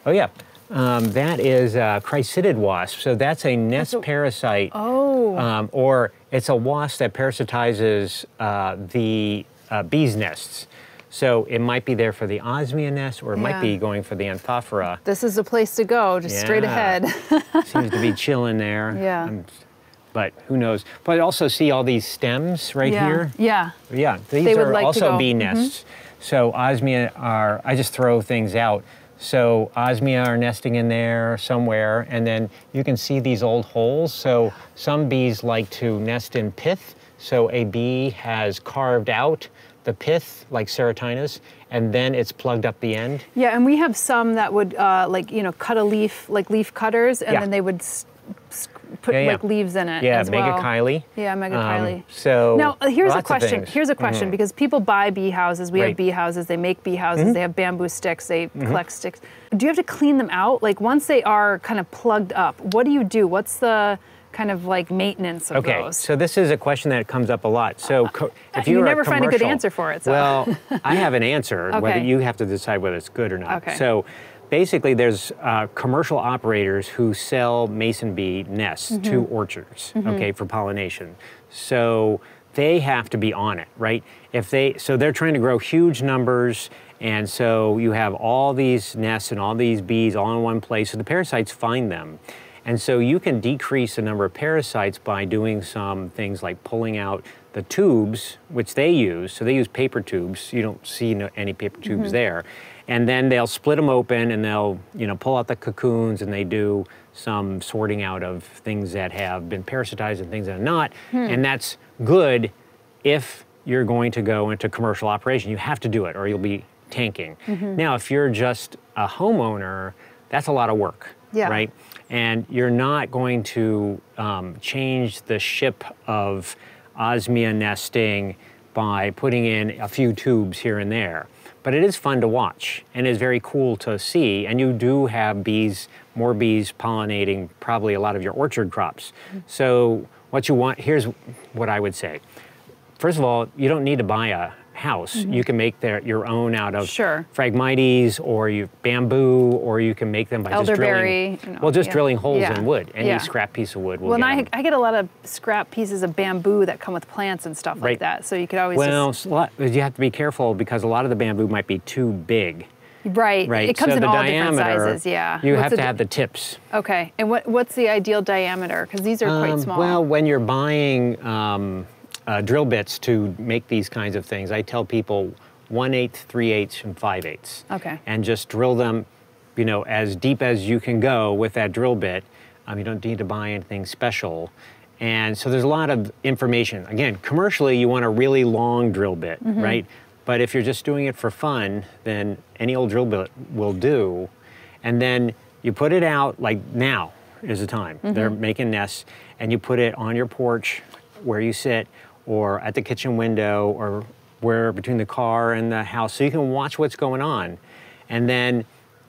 Oh yeah, um, that is a chrysidid wasp. So that's a nest a- parasite. Oh. Um, or it's a wasp that parasitizes uh, the uh, bees' nests. So it might be there for the osmia nest, or it might be going for the anthophora. This is the place to go, just straight ahead. Seems to be chilling there. Yeah. Um, but who knows? But also see all these stems right yeah. here. Yeah. Yeah, these They would are like also bee mhm. nests. So osmia are, I just throw things out. So osmia are nesting in there somewhere, and then you can see these old holes. So some bees like to nest in pith. So a bee has carved out the pith, like Ceratinas, and then it's plugged up the end. Yeah, and we have some that would uh, like you know cut a leaf like leaf cutters, and Yeah. then they would put Yeah, yeah. like leaves in it. Yeah, as mega well. kylie. Yeah, mega Um, kylie. so Now, uh, here's a question. Here's a question because people buy bee houses. We have Right. Mm-hmm. bee houses. They make bee houses. They have bamboo sticks. They collect sticks. Do you have to clean them out? Like once they are kind of plugged up, what do you do? What's the kind of like maintenance of Okay, those? so this is a question that comes up a lot. So co- if You you're never find a good answer for it, so. Well, I have an answer. okay. Whether you have to decide whether it's good or not. Okay. So basically, there's uh, commercial operators who sell mason bee nests Mm-hmm. to orchards. Okay, for pollination. So they have to be on it, right? If they so they're trying to grow huge numbers. And so you have all these nests and all these bees all in one place, so the parasites find them. And so you can decrease the number of parasites by doing some things like pulling out the tubes, which they use. So they use paper tubes. You don't see no, any paper tubes there. And then they'll split them open and they'll, you know, pull out the cocoons and they do some sorting out of things that have been parasitized and things that are not. And that's good if you're going to go into commercial operation. You have to do it or you'll be tanking. Now, if you're just a homeowner, that's a lot of work, Yeah. right? And you're not going to um, change the ship of osmia nesting by putting in a few tubes here and there. But it is fun to watch and it's very cool to see. And you do have bees, more bees pollinating probably a lot of your orchard crops. Mm-hmm. So, what you want here's what I would say. First of all, you don't need to buy a house. You can make their, your own out of Mm-hmm. Sure. phragmites or you bamboo, or you can make them by just Elderberry, drilling. you know, well, just yeah. drilling holes Yeah. in wood. Any Yeah. scrap piece of wood will well, I. I get a lot of scrap pieces of bamboo that come with plants and stuff like that. So you could always Well, just, lot- you have to be careful because a lot of the bamboo might be too big. right. Right. It comes so in all diameter, different sizes. Yeah. You What's have to have the tips. Okay. And what what's the ideal diameter? Because these are quite Um, small. Well, when you're buying um, uh, drill bits to make these kinds of things, I tell people one eighth, three eighths, and five eighths. Okay. And just drill them, you know, as deep as you can go with that drill bit. Um, you don't need to buy anything special. And so there's a lot of information. Again, commercially, you want a really long drill bit, Mm-hmm. right? But if you're just doing it for fun, then any old drill bit will do. And then you put it out like now is the time. They're making nests, and you put it on your porch where you sit, or at the kitchen window, or where between the car and the house, so you can watch what's going on. And then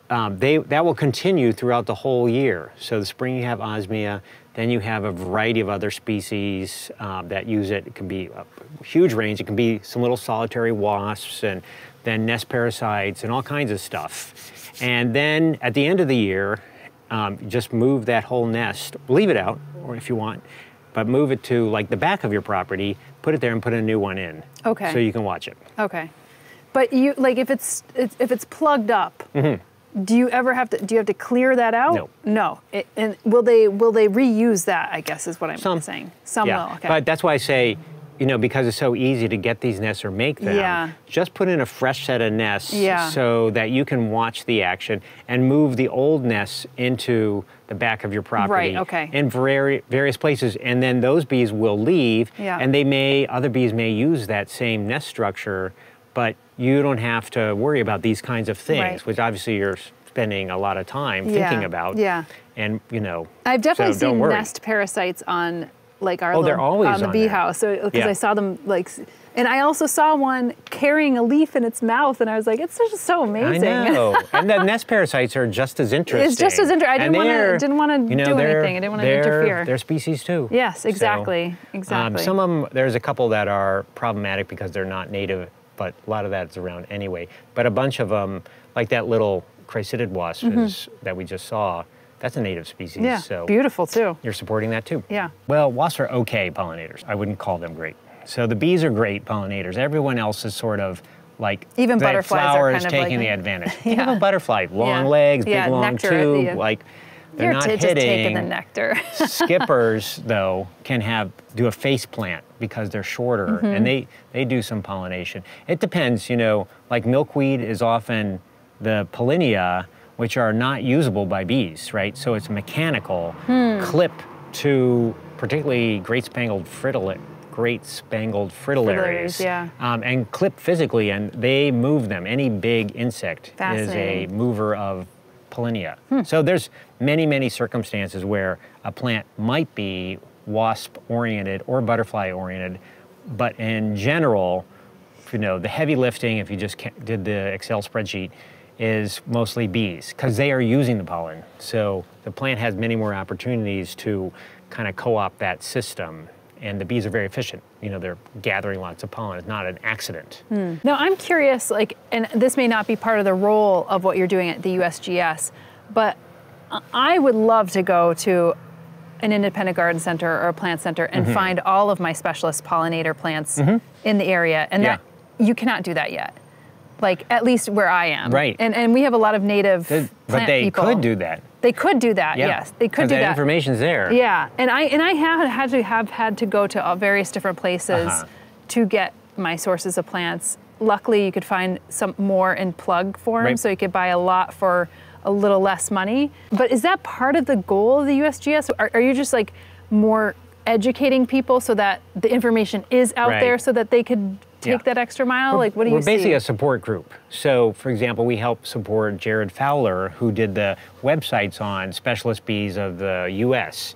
um, they that will continue throughout the whole year. So the spring you have osmia, then you have a variety of other species um, that use it. It can be a huge range. It can be some little solitary wasps and then nest parasites and all kinds of stuff. And then at the end of the year, um, just move that whole nest, leave it out, or if you want, but move it to like the back of your property, put it there and put a new one in. Okay. So you can watch it. Okay. But you like if it's, it's if it's plugged up, mm-hmm. do you ever have to do you have to clear that out? No. No. It, and will they will they reuse that? I guess is what I'm Some. saying. Some yeah. will. Okay. But that's why I say, you know, because it's so easy to get these nests or make them, Yeah. just put in a fresh set of nests Yeah. so that you can watch the action and move the old nests into the back of your property right, okay. in vari- various places. And then those bees will leave Yeah. and they may, other bees may use that same nest structure, but you don't have to worry about these kinds of things, Right. which obviously you're spending a lot of time Yeah. thinking about. Yeah. And, you know, I've definitely so seen nest parasites on like our Oh, they're little- always on the bee there. house. So because Yeah. I saw them like, and I also saw one carrying a leaf in its mouth, and I was like, it's just so amazing. I know. and the nest parasites are just as interesting. It's just as interesting. I didn't wanna- they're- didn't wanna you know, do they're- anything. I didn't wanna they're- interfere. They're species too. Yes, So, exactly, um, exactly. some of them, there's a couple that are problematic because they're not native, but a lot of that's around anyway. But a bunch of them, like that little chrysidid wasp is, that we just saw, that's a native species. Mm-hmm. yeah, so beautiful too. you're supporting that too. Yeah. Well, wasps are okay pollinators. I wouldn't call them great. So the bees are great pollinators. Everyone else is sort of like Even the butterflies are kind is of taking like- the advantage. Yeah. a butterfly, long Yeah. legs, big Yeah, long at the tube, like they're You're not t- just hitting. taking the nectar. Skippers though can have do a face plant because they're shorter Mm-hmm. and they they do some pollination. It depends, you know, like milkweed is often the pollinia which are not usable by bees, right? So it's mechanical Hmm. clip to particularly great spangled fritillate great spangled fritillaries yeah. um, and clip physically and they move them any big insect is a Hmm. mover of pollinia. So there's many, many circumstances where a plant might be wasp oriented or butterfly oriented, but in general, you know, the heavy lifting, if you just did the Excel spreadsheet, is mostly bees because they are using the pollen. So the plant has many more opportunities to kind of co-opt that system. And the bees are very efficient. You know, they're gathering lots of pollen. It's not an accident. Now, I'm curious, like, and this may not be part of the role of what you're doing at the USGS, but I would love to go to an independent garden center or a plant center and Mm-hmm. find all of my specialist pollinator plants in the area, and Yeah. that you cannot do that yet. Like at least where I am, Right. And and we have a lot of native but they people. could do that. They could do that. Yeah. Yes, they could do that that. information's there. Yeah, and I and I have had to have had to go to uh, various different places Uh-huh. to get my sources of plants. Luckily, you could find some more in plug form, Right. so you could buy a lot for a little less money. But is that part of the goal of the USGS? Are, are you just like more educating people so that the information is out Right. there so that they could take Yeah. that extra mile? like, what do you? We're basically a support group. So, for example, we help support Jarrod Fowler, who did the websites on specialist bees of the U.S.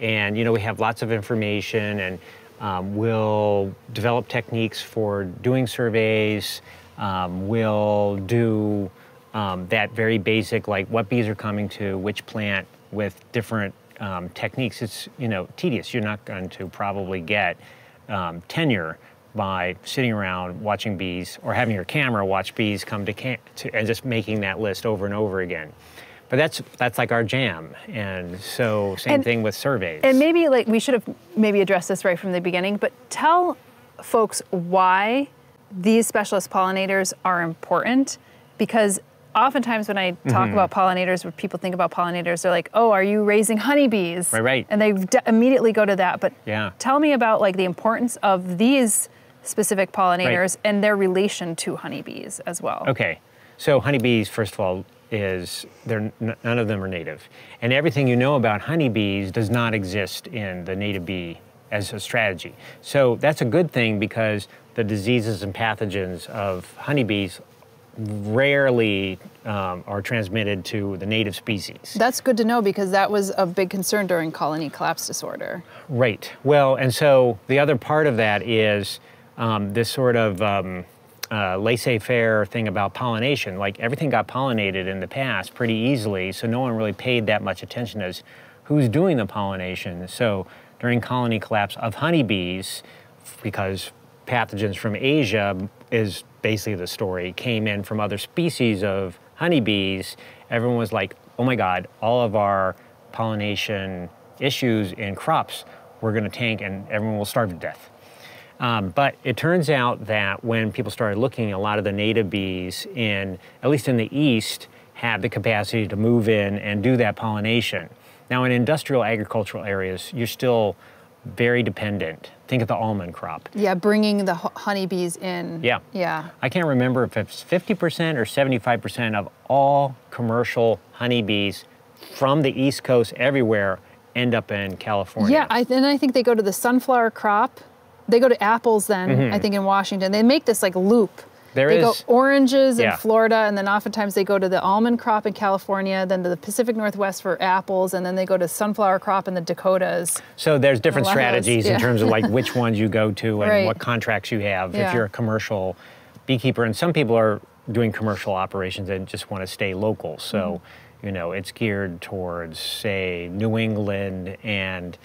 And you know, we have lots of information, and um, we'll develop techniques for doing surveys. Um, we'll do um, that very basic, like what bees are coming to which plant with different um, techniques. It's you know tedious. You're not going to probably get um, tenure by sitting around watching bees or having your camera watch bees come to, camp to and just making that list over and over again. But that's that's like our jam, and so same And- thing with surveys. And maybe like we should have maybe addressed this right from the beginning, but tell folks why these specialist pollinators are important because oftentimes when I talk Mm-hmm. about pollinators, when people think about pollinators, they're like, "Oh, are you raising honeybees?" Right, right. And they d- immediately go to that. But Yeah. tell me about like the importance of these specific pollinators and their relation to honeybees as well. Okay, so honeybees, first of all, is they're n- none of them are native, and everything you know about honeybees does not exist in the native bee as a strategy. So that's a good thing because the diseases and pathogens of honeybees rarely um, are transmitted to the native species. That's good to know because that was a big concern during colony collapse disorder. Right. Well, and so the other part of that is um, this sort of um, uh, laissez-faire thing about pollination. Like everything got pollinated in the past pretty easily, so no one really paid that much attention as who's doing the pollination. So during colony collapse of honeybees, because pathogens from Asia is basically the story, came in from other species of honeybees, everyone was like, oh my God, all of our pollination issues in crops were going to tank and everyone will starve to death. Um, but it turns out that when people started looking, a lot of the native bees in, at least in the east, have the capacity to move in and do that pollination. Now, in industrial agricultural areas, you're still very dependent. Think of the almond crop. Yeah, bringing the ho- honeybees in. Yeah. Yeah. I can't remember if it's 50% or 75% of all commercial honeybees from the East Coast everywhere end up in California. Yeah, I, and I think they go to the sunflower crop. They go to apples then, Mm-hmm. I think in Washington. They make this like loop. There they is- go oranges in Yeah. Florida, and then oftentimes they go to the almond crop in California, then to the Pacific Northwest for apples, and then they go to sunflower crop in the Dakotas. So there's different strategies yeah. in terms of like which ones you go to and Right. what contracts you have Yeah. if you're a commercial beekeeper. And some people are doing commercial operations and just want to stay local. So, Mm-hmm. you know, it's geared towards, say, New England and,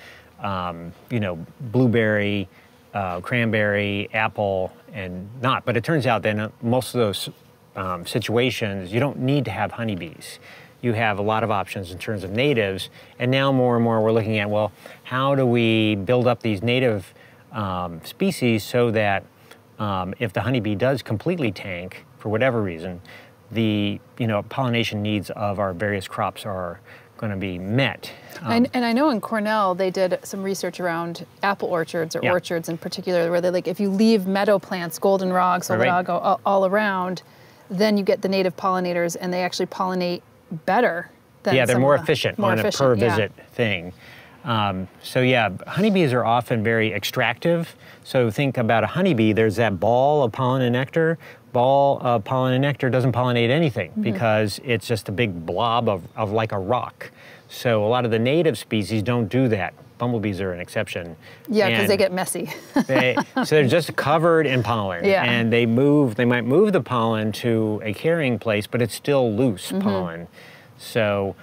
um, you know, blueberry, uh, cranberry, apple, and not. But it turns out that in most of those um, situations, you don't need to have honeybees. You have a lot of options in terms of natives, and now more and more we're looking at well, how do we build up these native um, species so that um, if the honeybee does completely tank for whatever reason, the you know pollination needs of our various crops are going to be met. Um, and, and I know in Cornell they did some research around apple orchards or Yeah. orchards in particular, where they like if you leave meadow plants, goldenrod, solidago, all, all around, then you get the native pollinators, and they actually pollinate better. Than yeah, they're more efficient more on efficient, a per yeah. visit thing. Um, so yeah, honeybees are often very extractive. So think about a honeybee. There's that ball of pollen and nectar. Ball of pollen and nectar doesn't pollinate anything Mm-hmm. because it's just a big blob of, of like a rock. So a lot of the native species don't do that. Bumblebees are an exception. Yeah, because they get messy. they, so they're just covered in pollen, Yeah. and they move. They might move the pollen to a carrying place, but it's still loose Mm-hmm. pollen. So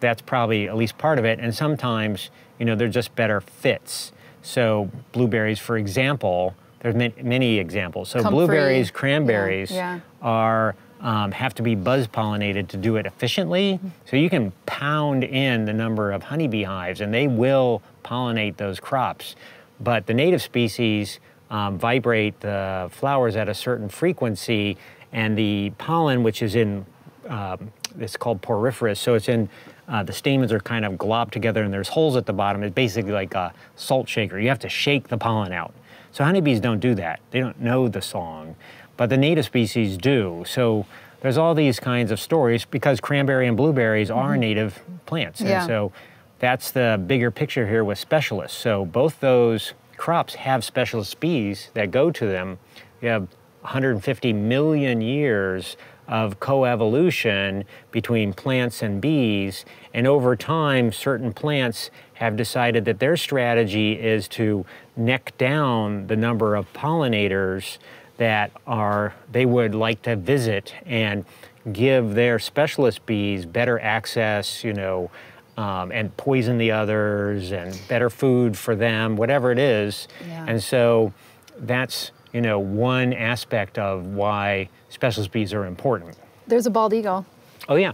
that's probably at least part of it. And sometimes, you know, they're just better fits. So blueberries, for example, there's many, many examples. So Comfrey. blueberries, Yeah, cranberries yeah. are um, have to be buzz pollinated to do it efficiently. So you can pound in the number of honeybee hives, and they will pollinate those crops. But the native species um, vibrate the flowers at a certain frequency, and the pollen, which is in um, it's called poriferous, so it's in uh, the stamens are kind of globbed together, and there's holes at the bottom. It's basically like a salt shaker. You have to shake the pollen out. So honeybees don't do that. They don't know the song, but the native species do. So there's all these kinds of stories because cranberry and blueberries are native plants. Yeah. And so that's the bigger picture here with specialists. So both those crops have specialist bees that go to them. You have 150 million years of coevolution between plants and bees. And over time, certain plants have decided that their strategy is to neck down the number of pollinators that are they would like to visit and give their specialist bees better access, you know, um, and poison the others and better food for them, whatever it is. Yeah. And so that's you know one aspect of why specialist bees are important. There's a bald eagle. Oh yeah,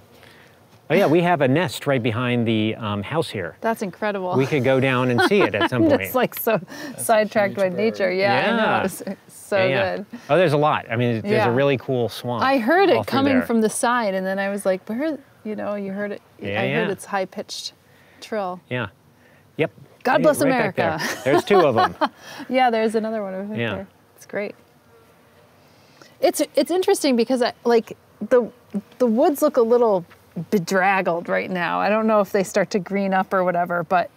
oh yeah, we have a nest right behind the um, house here. That's incredible. We could go down and see it at some point. It's like so sidetracked by bird. nature. Yeah, I know. Yeah. It's, it's so Yeah, yeah. good. Oh, there's a lot. I mean, there's Yeah. a really cool swamp. I heard it coming there. from the side, and then I was like, "Where?" You know, you heard it. Yeah, I heard its high pitched trill. Yeah. Yep. God bless right back there. America. There's two of them. Yeah, there's another one over Yeah. there. Great. It's it's interesting because I like the the woods look a little bedraggled right now. I don't know if they start to green up or whatever, but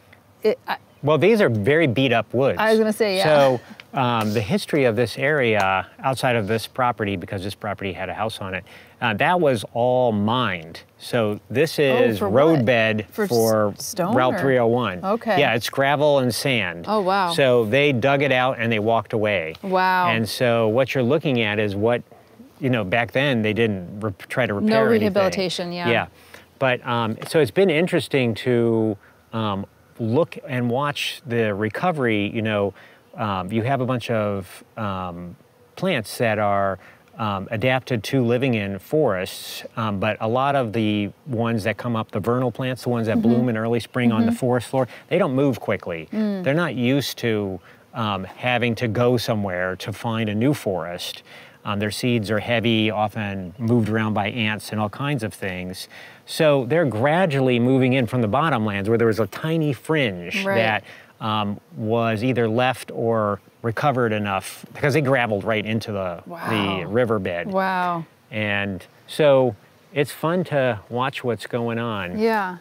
it, I, Well, these are very beat up woods. I was gonna say, yeah. So um, the history of this area outside of this property, because this property had a house on it, uh, that was all mined. So this is Oh, roadbed For for, stone Route or- 301. Okay. Yeah, it's gravel and sand. Oh, wow. So they dug it out and they walked away. Wow. And so what you're looking at is what, you know, back then they didn't re- try to repair anything. rehabilitation, yeah. Yeah. But um, so it's been interesting to um, look and watch the recovery. You know, um, you have a bunch of um, plants that are um, adapted to living in forests, um, but a lot of the ones that come up, the vernal plants, the ones that bloom in early spring on the forest floor, they don't move quickly. They're not used to um, having to go somewhere to find a new forest. Um, their seeds are heavy, often moved around by ants and all kinds of things. So they're gradually moving in from the bottomlands where there was a tiny fringe Right. that um, was either left or recovered enough because they graveled right into the, Wow. the riverbed. wow. And so it's fun to watch what's going on. Yeah.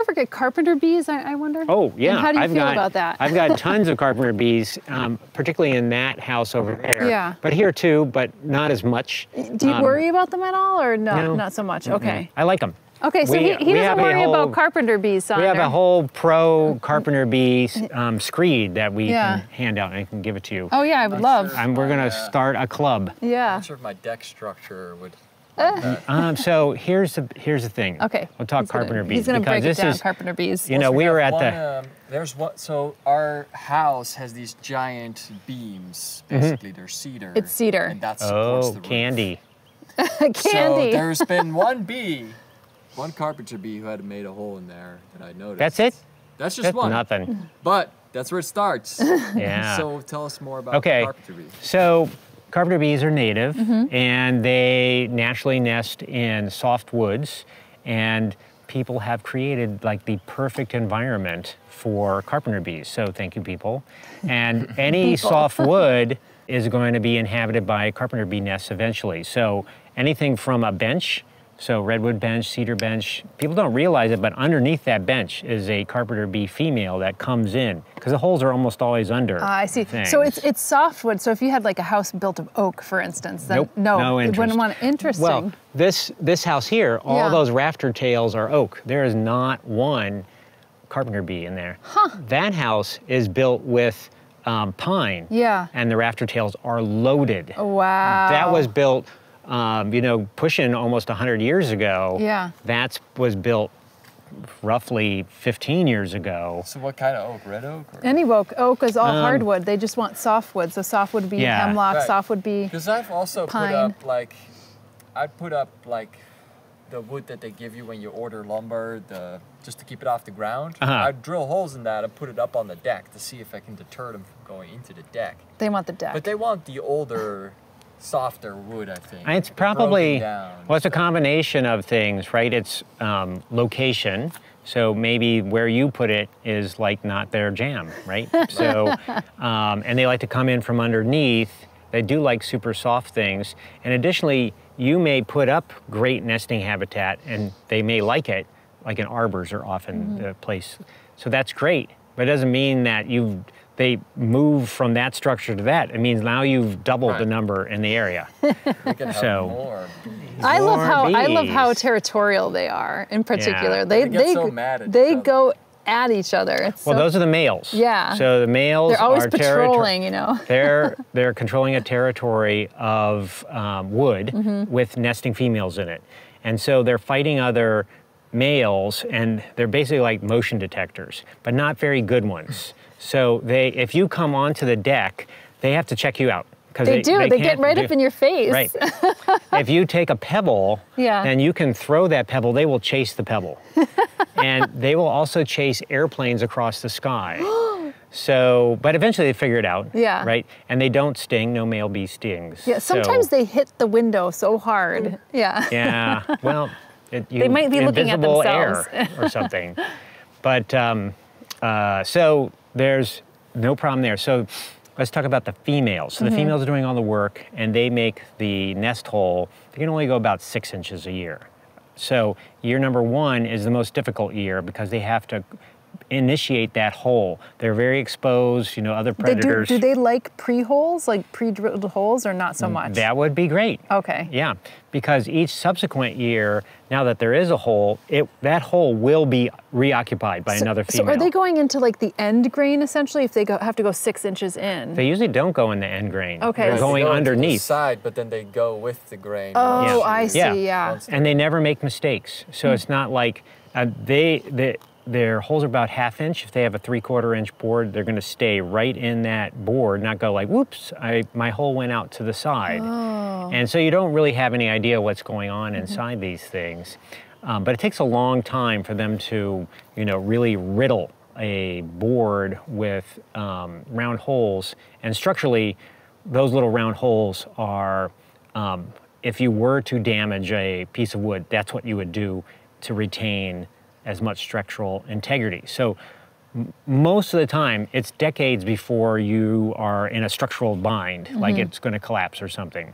Ever get carpenter bees? I, I wonder. Oh yeah, And how do you I've feel got, about that? I've got tons of carpenter bees, um, particularly in that house over there. Yeah. But here too, but not as much. do you Um, worry about them at all, or not? no. Not so much. Okay. I like them. Okay, so We- he, he doesn't worry whole- about carpenter bees, Sonder. We have a whole pro carpenter bee um, screed that we Yeah. can hand out, and I can give it to you. Oh yeah, I would I'm love. sure. Um, we're gonna start a club. Yeah. I'm sure if my deck structure would. Um, so here's the here's the thing. Okay. We'll talk He's gonna- carpenter bees He's gonna because break it this down. is carpenter bees. you know Also, we were at one, the Um, there's what. So our house has these giant beams. Mm-hmm. Basically, they're cedar. It's cedar. And that supports oh the roof. candy. Candy. So there's been one bee, one carpenter bee who had made a hole in there that I noticed. That's it. That's just That's one. nothing. But that's where it starts. Yeah. So tell us more about Okay. the carpenter bee. So carpenter bees are native Mm-hmm. and they naturally nest in soft woods and people have created like the perfect environment for carpenter bees. So thank you people. And any soft wood is going to be inhabited by carpenter bee nests eventually. So anything from a bench so redwood bench, cedar bench, people don't realize it, but underneath that bench is a carpenter bee female that comes in because the holes are almost always under. Ah, I see. things. So it's it's softwood. So if you had like a house built of oak, for instance, then Nope, no, no it wouldn't want interesting. Well, this this house here, all Yeah. those rafter tails are oak. There is not one carpenter bee in there. Huh. That house is built with um, pine. Yeah. And the rafter tails are loaded. wow. That was built, um, you know, pushing almost 100 years ago. Yeah. That was built roughly 15 years ago. So what kind of oak? Red oak? Or? Any oak, oak is all Um, hardwood. They just want softwood. So softwood would be Yeah. hemlock, Right. softwood be. Because I've also Pine. put up like, I'd put up like the wood that they give you when you order lumber, the just to keep it off the ground. Uh-huh. I'd drill holes in that and put it up on the deck to see if I can deter them from going into the deck. They want the deck. But they want the older, softer wood, I think. It's probably down well, it's a combination of things, right? It's um, location. So maybe where you put it is like not their jam, right? so, um, and they like to come in from underneath. They do like super soft things. And additionally, you may put up great nesting habitat, and they may like it. Like in arbors are often the place. So that's great, but it doesn't mean that you've they move from that structure to that. It means now you've doubled the number in the area. We can have so- more. I love More how I love how territorial they are. In particular, Yeah. they They get they so mad at they each other. go at each other. It's Well, so, those are the males. Yeah. So the males they're always are patrolling. You know. they're they're controlling a territory of um, wood Mm-hmm. with nesting females in it, and so they're fighting other males, and they're basically like motion detectors, but not very good ones. So they, if you come onto the deck, they have to check you out because They, do. They, get right do- up in your face. Right. if you take a pebble Yeah. and you can throw that pebble, they will chase the pebble. and they will also chase airplanes across the sky. so, but eventually they figure it out. Yeah. Right? And they don't sting, no male bee stings. Yeah. Sometimes So- they hit the window so hard. Yeah. Yeah. Well, it, you, they might be looking at themselves. or something. but um, uh, so there's no problem there. So let's talk about the females. Mm-hmm. So the females are doing all the work, and they make the nest hole. They can only go about six inches a year. So year number one is the most difficult year because they have to initiate that hole. They're very exposed. You know, other They do, predators. do they like pre-holes, like pre-drilled holes, or not so much? Mm, That would be great. okay. Yeah, because each subsequent year, now that there is a hole, it that hole will be reoccupied by So- another so, female. are they going into like the end grain essentially? If they go, have to go six inches in. They usually don't go in the end grain. Okay. They're They going go into the underneath. side, but then they go with the grain. oh, Yeah. I see. Yeah. Yeah. And they never make mistakes. So Hmm. it's not like uh, they, they their holes are about half inch. If they have a three quarter inch board, they're going to stay right in that board, not go like, "Whoops, I my hole went out to the side." Oh. And so you don't really have any idea what's going on Mm-hmm. inside these things. Um, but it takes a long time for them to, you know, really riddle a board with um, round holes. And structurally, those little round holes are, um, if you were to damage a piece of wood, that's what you would do to retain as much structural integrity. So most of the time, it's decades before you are in a structural bind, like Mm-hmm. it's going to collapse or something.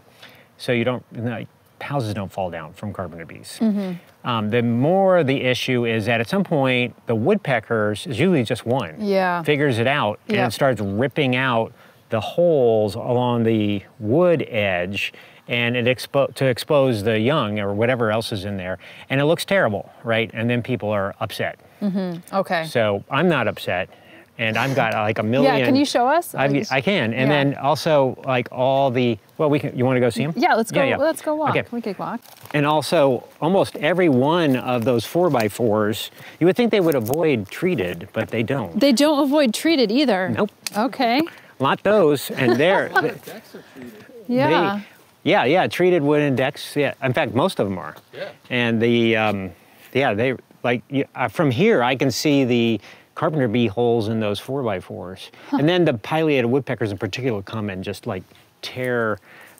So you don't, you know, houses don't fall down from carpenter bees. Um, the more the issue is that at some point the woodpeckers is usually just one. Yeah. Figures it out and starts ripping out the holes along the wood edge and it expo- to expose the young or whatever else is in there and it looks terrible right and then people are upset mm-hmm. Okay. so i'm not upset and i've got like a million yeah, can you show us? I've, Like, i can and Yeah. then also like all the well we can you want to go see them Yeah, let's go. Yeah. Let's go walk. okay We could walk. and also almost every one of those four by fours you would think they would avoid treated but they don't They don't avoid treated either. Nope. Okay. not those and they're Decks are treated. Yeah. They, yeah, yeah, treated wooden decks. Yeah, in fact, most of them are. Yeah. And the, um, yeah, they like uh, from here I can see the carpenter bee holes in those four by fours, and then the pileated woodpeckers in particular come and just like tear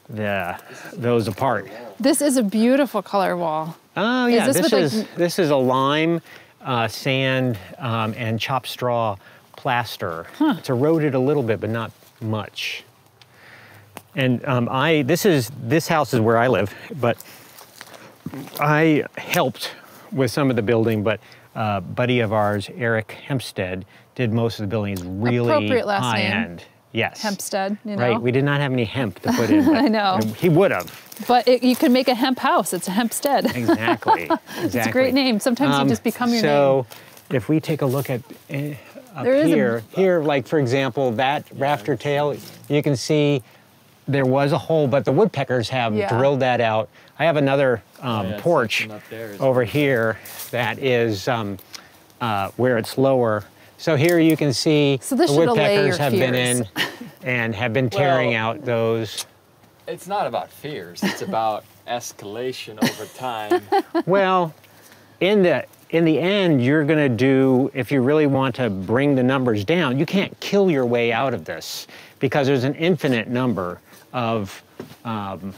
the those apart. This is a beautiful color wall. Oh Is yeah, this this, with, like, is this is a lime, uh, sand, um, and chopped straw plaster. It's eroded a little bit, but not much. And um, I this is this house is where I live, but I helped with some of the building, but. Uh, buddy of ours, Eric Hempstead, did most of the building. He's really high name. end. Yes. Hempstead, you know. Right. We did not have any hemp to put in. I know. He would have. But it, you can make a hemp house. It's a hempstead. Exactly. exactly. It's a great name. Sometimes Um, you just become your name. so if we take a look at uh, up There is a- here, here, like for example, that rafter tail, you can see there was a hole, but the woodpeckers have Yeah. drilled that out. I have another um, yeah, porch section up there is- over here that is um, uh, where it's lower. So here you can see So the woodpeckers your have been in and have been tearing Well- out those. It's not about fears. It's about escalation over time. Well, in the in the end, you're going to do if you really want to bring the numbers down. You can't kill your way out of this because there's an infinite number of um,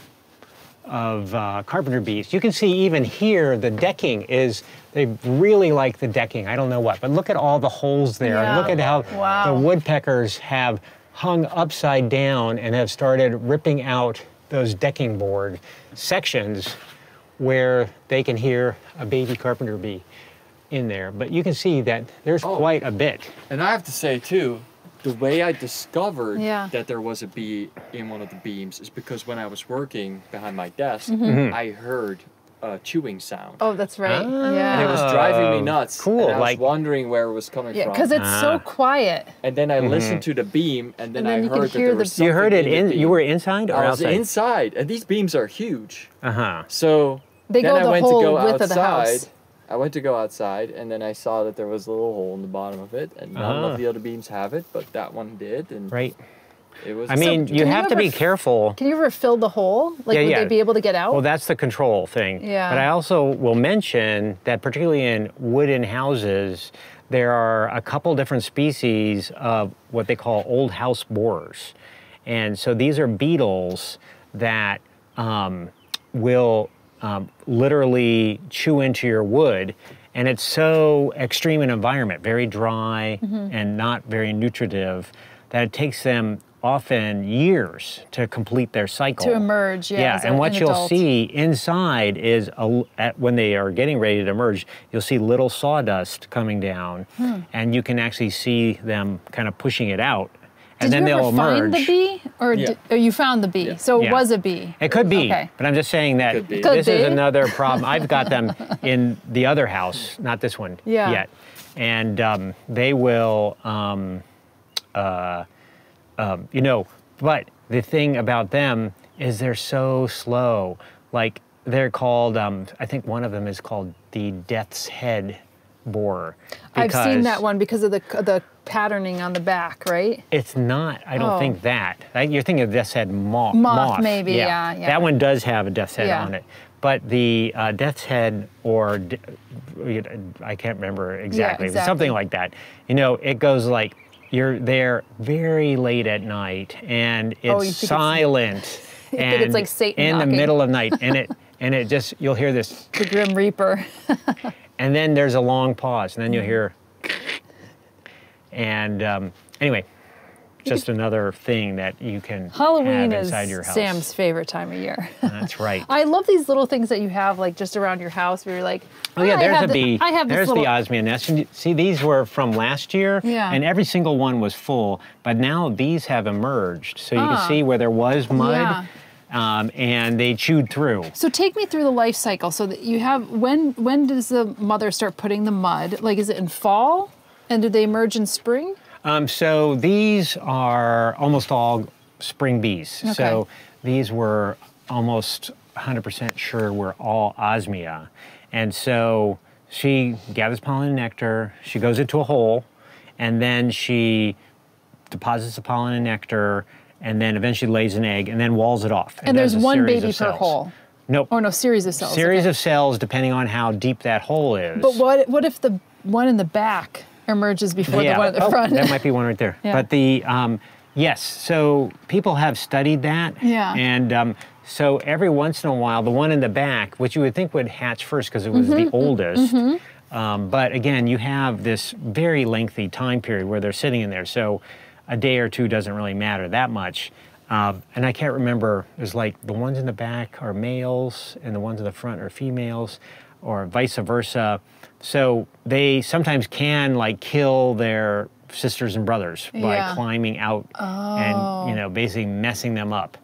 of uh, carpenter bees. You can see even here the decking is they really like the decking. I don't know what, but look at all the holes there. and Yeah. Look at how Wow. the woodpeckers have hung upside down and have started ripping out those decking board sections where they can hear a baby carpenter bee in there. But you can see that there's Oh. quite a bit. And I have to say too, the way I discovered Yeah. that there was a bee in one of the beams is because when I was working behind my desk, Mm-hmm. I heard a chewing sound. Oh, that's right. Ah. yeah. and it was driving me Oh, nuts. cool, And I was like- wondering where it was coming Yeah, from. because it's so Ah. quiet. and then I listened to the beam, and then, And then I heard that there the- was You heard it something in, the you were inside or I was outside? inside, and these beams are huge. Uh huh. So They then go I the went whole to go width outside. Of the house. I went to go outside, and then I saw that there was a little hole in the bottom of it, and none Uh-huh. of the other beams have it, but that one did, and Right. it was. I mean, So you can you have to be careful. Can you ever fill the hole? Like, Yeah, would yeah. they be able to get out? Well, that's the control thing. Yeah. But I also will mention that particularly in wooden houses, there are a couple different species of what they call old house borers. And so these are beetles that um, will um, literally chew into your wood. And it's so extreme an environment, very dry Mm-hmm. and not very nutritive, that it takes them often years to complete their cycle. To emerge, yeah, Yeah, and a- what an you'll adult. see inside is a, at, when they are getting ready to emerge, you'll see little sawdust coming down, Hmm. and you can actually see them kind of pushing it out, and then you they'll ever find the bee, or, Yeah. did, or you found the bee? Yeah. So it Yeah. was a bee. It could be, Okay. but I'm just saying that Could be. Could this is another problem. I've got them in the other house, not this one Yeah. yet, and um, they will, um, uh, um, you know. But the thing about them is they're so slow. Like they're called. Um, I think one of them is called the Death's Head borer. I've seen that one because of the the patterning on the back, right? It's not. I don't Oh. think that. You're thinking of Death's Head moth. Moth, maybe, yeah, yeah. That one does have a Death's Head Yeah. on it, but the uh, Death's Head or I can't remember exactly, exactly. something like that. You know, it goes like you're there very late at night and it's Oh, think it's- silent. and it's like Satan in knocking. the middle of night, and it and it just you'll hear this, The Grim Reaper. and then there's a long pause, and then you'll hear. And um, anyway, just another thing that you can Halloween have is inside your house. Sam's favorite time of year. That's right. I love these little things that you have like just around your house where you're like, Oh yeah, I there's have a the- bee. I have this there's little. the osmia nest. And see, these were from last year, Yeah. and every single one was full. But now these have emerged, so you Ah. can see where there was mud, Yeah. um, and they chewed through. So take me through the life cycle. So that you have when when does the mother start putting the mud? Like is it in fall? And do they emerge in spring? Um, so these are almost all spring bees. Okay. So these were almost 100% sure were all osmia. And so she gathers pollen and nectar, she goes into a hole, and then she deposits the pollen and nectar, and then eventually lays an egg, and then walls it off. And there's one baby per hole. Nope. Or no, series of cells. Series okay. of cells depending on how deep that hole is. But what what if the one in the back emerges before the one at the oh, front? that might be one right there. Yeah. But the um, yes, so people have studied that. Yeah. And um, so every once in a while, the one in the back, which you would think would hatch first because it was Mm-hmm, the oldest. Um, but again, you have this very lengthy time period where they're sitting in there. So a day or two doesn't really matter that much. Um, and I can't remember, it's like the ones in the back are males and the ones in the front are females, or vice versa. So they sometimes can like kill their sisters and brothers by Yeah. climbing out and you oh. know basically messing them up.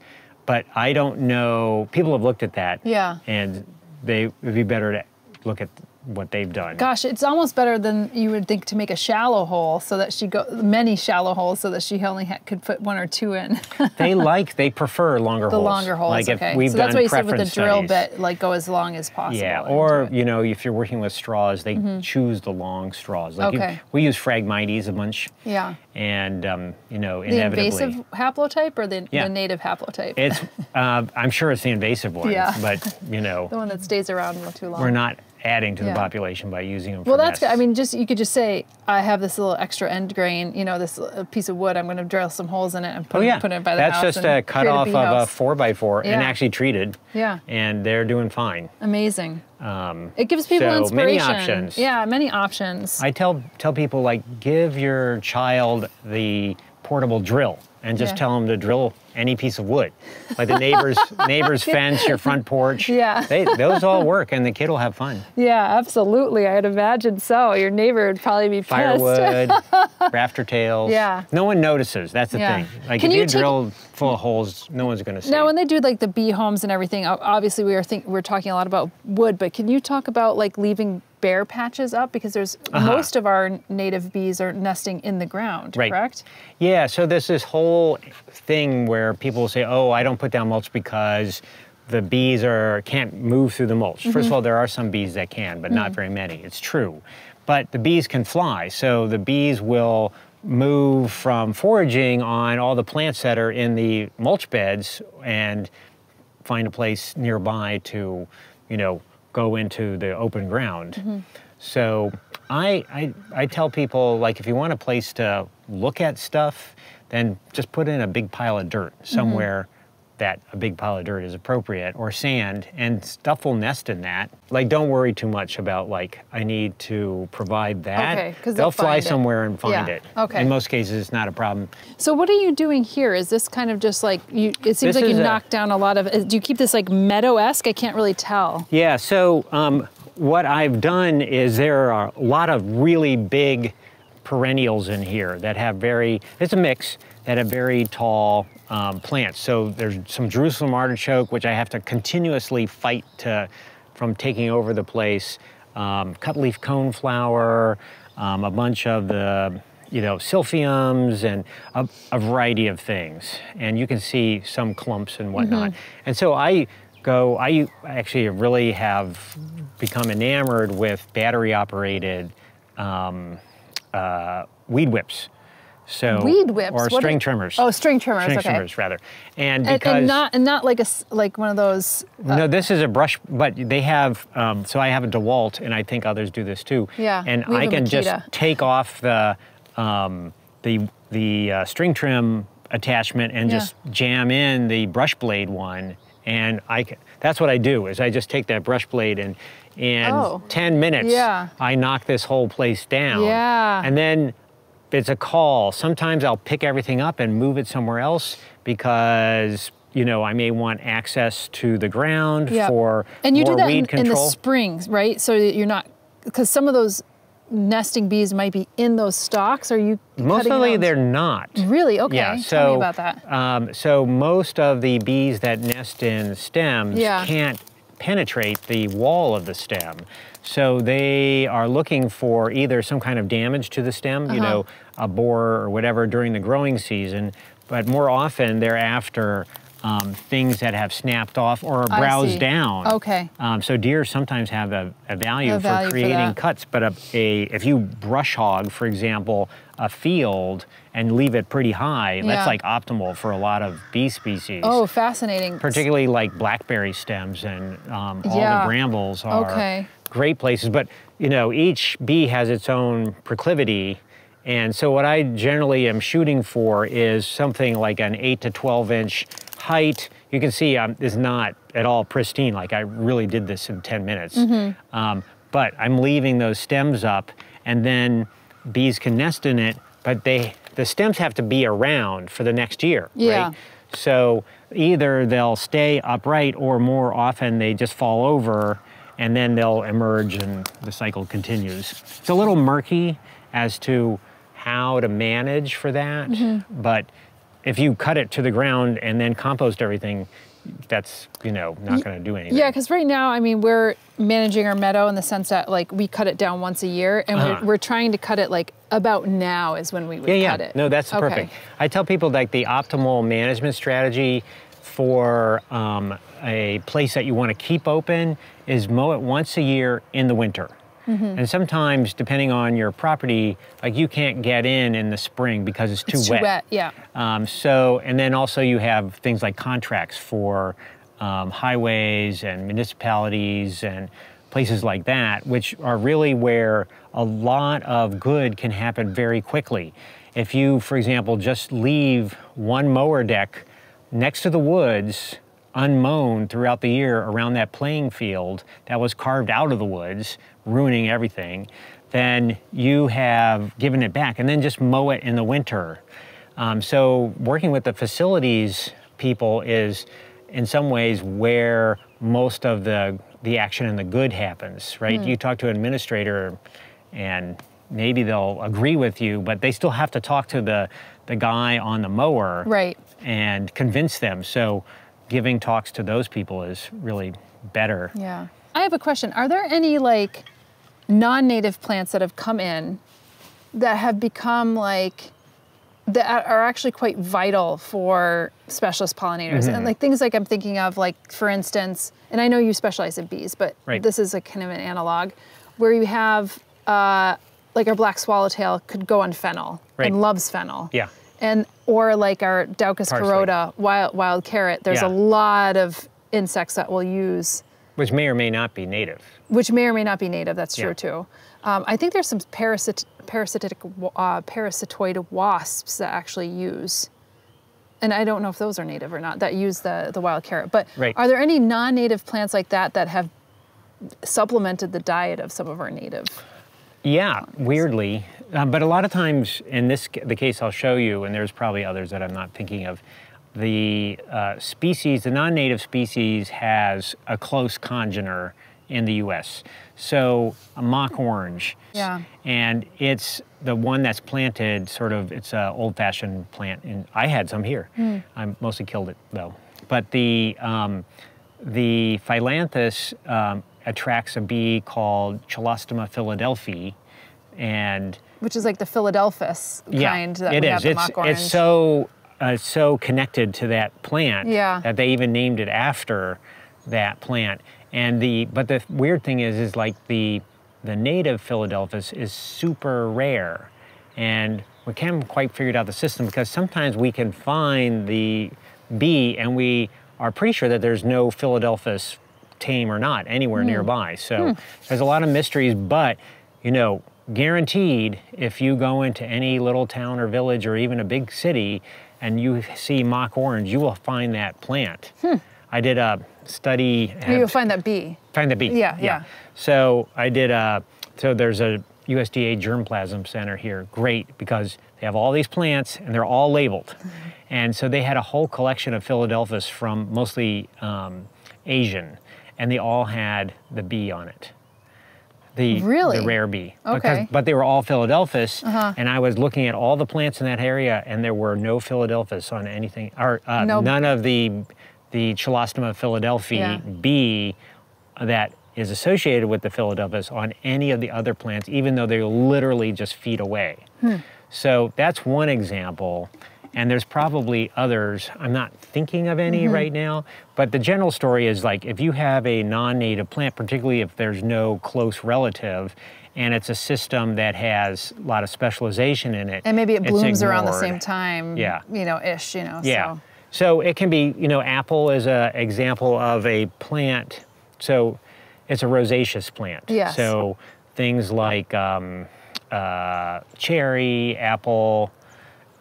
But I don't know. People have looked at that. Yeah. And they would be better to look at what they've done. Gosh, it's almost better than you would think to make a shallow hole so that she go many shallow holes so that she only ha- could put one or two in. they like they prefer longer the holes. The longer holes. Like if okay. we've so that's done why you said with the drill studies. bit, like go as long as possible. Yeah, or you know, if you're working with straws, they choose the long straws. Like you- Okay. we use Phragmites a bunch. Yeah. And um, you know, the inevitably, invasive haplotype or the, Yeah. the native haplotype? it's. Uh, I'm sure it's the invasive one. Yeah. But you know, the one that stays around too long. we're not adding to the population by using them. For Well, that's good. I mean, just you could just say, I have this little extra end grain, you know, this uh, piece of wood. I'm going to drill some holes in it and put, Oh yeah, put it by the that's house. just a cut off bee of a four by four and actually treated. Yeah. And they're doing fine. Amazing. Um, It gives people so many options. Yeah, many options. I tell tell people like give your child the portable drill and just Yeah. tell them to drill any piece of wood, like the neighbor's neighbor's fence, your front porch. Yeah. they, those all work, and the kid will have fun. yeah, absolutely. I'd imagine so. Your neighbor would probably be pissed. Firewood, rafter tails. Yeah. No one notices. That's the Yeah. thing. Like Can if you you, take- drill full of holes, no one's going to see. Now, when they do like the bee homes and everything, obviously we are think we're talking a lot about wood, but can you talk about like leaving bare patches up because there's Uh-huh. most of our native bees are nesting in the ground, Right. correct? Yeah, so there's this whole thing where people say, "Oh, I don't put down mulch because the bees are can't move through the mulch." First of all, there are some bees that can, but not very many. It's true. But the bees can fly, so the bees will move from foraging on all the plants that are in the mulch beds and find a place nearby to, you know, go into the open ground. Mm-hmm. So I, I I tell people like if you want a place to look at stuff, then just put in a big pile of dirt mm-hmm. somewhere that a big pile of dirt is appropriate or sand and stuff will nest in that. Like don't worry too much about like I need to provide that. Okay, they'll they'll fly it. somewhere and find Yeah, it. okay. In most cases it's not a problem. So what are you doing here? Is this kind of just like you? It seems This like you a- knocked down a lot of. uh, Do you keep this like meadow-esque? I can't really tell. Yeah, so um, what I've done is there are a lot of really big perennials in here that have very, it's a mix, that have very tall um, plants. So there's some Jerusalem artichoke, which I have to continuously fight to, from taking over the place, um, cutleaf coneflower, um, a bunch of the, you know, silphiums and a, a variety of things. And you can see some clumps and whatnot. And so I go, I actually really have become enamored with battery operated um, uh, weed whips. So Weed whips? or What string is- trimmers. Oh, string trimmers, String okay. trimmers rather. And And, because and not and not like a like one of those. no, this is a brush, but they have. Um, so I have a DeWalt, and I think others do this too. Yeah, And I can just take off the um, the the uh, string trim attachment and Yeah. just jam in the brush blade one, and I. Can, that's what I do. Is I just take that brush blade and in Oh. 10 minutes, Yeah. I knock this whole place down. Yeah. And then it's a call. Sometimes I'll pick everything up and move it somewhere else because you know I may want access to the ground Yeah. for and you do that weed in, in the springs, right? So that you're not because some of those nesting bees might be in those stalks. Are you Mostly they're not. really okay? Yeah, so Tell me about that. Um, so most of the bees that nest in stems Yeah. can't penetrate the wall of the stem. So they are looking for either some kind of damage to the stem, you Uh-huh. know, a borer or whatever during the growing season, but more often they're after um, things that have snapped off or browsed down. Okay. Um, so deer sometimes have a, a value A value for for creating that. cuts, but a, a if you brush hog, for example, a field and leave it pretty high, Yeah. that's like optimal for a lot of bee species. Oh, fascinating. particularly like blackberry stems and um, all Yeah. the brambles are Okay. great places. But you know, each bee has its own proclivity. And so what I generally am shooting for is something like an 8 to 12 inch height. You can see um, is not at all pristine, like I really did this in 10 minutes. Mm-hmm. Um, but I'm leaving those stems up and then bees can nest in it, but they the stems have to be around for the next year, Yeah. right? So either they'll stay upright or more often they just fall over and then they'll emerge and the cycle continues. It's a little murky as to how to manage for that, Mm-hmm. but if you cut it to the ground and then compost everything, that's, you know, not going to do anything. Yeah, because right now, I mean, we're managing our meadow in the sense that like we cut it down once a year, and Uh-huh. we're, we're trying to cut it like about now is when we would yeah, yeah. cut it. No, that's Okay. perfect. I tell people like the optimal management strategy for um, a place that you want to keep open is mow it once a year in the winter. Mm-hmm. And sometimes, depending on your property, like you can't get in in the spring because it's too It's wet. too wet. Yeah. Um, so, and then also you have things like contracts for um, highways and municipalities and places like that, which are really where a lot of good can happen very quickly. If you, for example, just leave one mower deck next to the woods unmown throughout the year around that playing field that was carved out of the woods, ruining everything, then you have given it back and then just mow it in the winter. Um, so working with the facilities people is in some ways where most of the the action and the good happens, right? You talk to an administrator and maybe they'll agree with you, but they still have to talk to the the guy on the mower Right. and convince them. So giving talks to those people is really better. Yeah. I have a question. Are there any like non-native plants that have come in that have become like that are actually quite vital for specialist pollinators Mm-hmm. and like things like i'm thinking of like for instance and i know you specialize in bees but Right. this is a kind of an analog where you have uh, like our black swallowtail could go on fennel Right. and loves fennel Yeah. and or like our Daucus Parsley. carota wild, wild carrot there's Yeah. a lot of insects that will use Which may or may not be native. which may or may not be native. That's true Yeah. too. Um, I think there's some parasit- parasitic uh, parasitoid wasps that actually use, and I don't know if those are native or not that use the the wild carrot. But Right. are there any non-native plants like that that have supplemented the diet of some of our native? Yeah, weirdly. Um, but a lot of times, in this the case I'll show you, and there's probably others that I'm not thinking of, the uh, species, the non-native species, has a close congener in the U.S. So a mock orange. Yeah. And it's the one that's planted sort of, it's an old-fashioned plant. And I had some here. I mostly killed it though. But the um, the Philadelphus um, attracts a bee called Chelostoma philadelphia, and Which is like the Philadelphus yeah, kind that it we is. have the It's mock orange. it's so uh, so connected to that plant Yeah. that they even named it after that plant. And the but the weird thing is is like the the native Philadelphus is super rare, and we can't quite figure out the system because sometimes we can find the bee and we are pretty sure that there's no Philadelphus tame or not anywhere Hmm. nearby. So there's a lot of mysteries, but you know, guaranteed if you go into any little town or village or even a big city and you see mock orange, you will find that plant. I did a study. You'll find that bee. Find the bee. Yeah, yeah. So I did a. So there's a USDA Germplasm Center here, great because they have all these plants and they're all labeled. And so they had a whole collection of Philadelphus from mostly um, Asian, and they all had the bee on it. The, Really? the rare bee. Okay. Because, but they were all Philadelphus, Uh-huh. and I was looking at all the plants in that area, and there were no Philadelphus on anything, or uh, No- none of the the Chelostoma philadelphia Yeah. bee that is associated with the Philadelphus on any of the other plants, even though they're literally just feet away. Hmm. So that's one example. And there's probably others. I'm not thinking of any right now, but the general story is like if you have a non native plant, particularly if there's no close relative, and it's a system that has a lot of specialization in it. And maybe it blooms around the same time. Yeah. You know, ish. You know. Yeah. So. So it can be, you know, apple is an example of a plant. So it's a rosaceous plant. Yes. So things like um, uh, cherry, apple,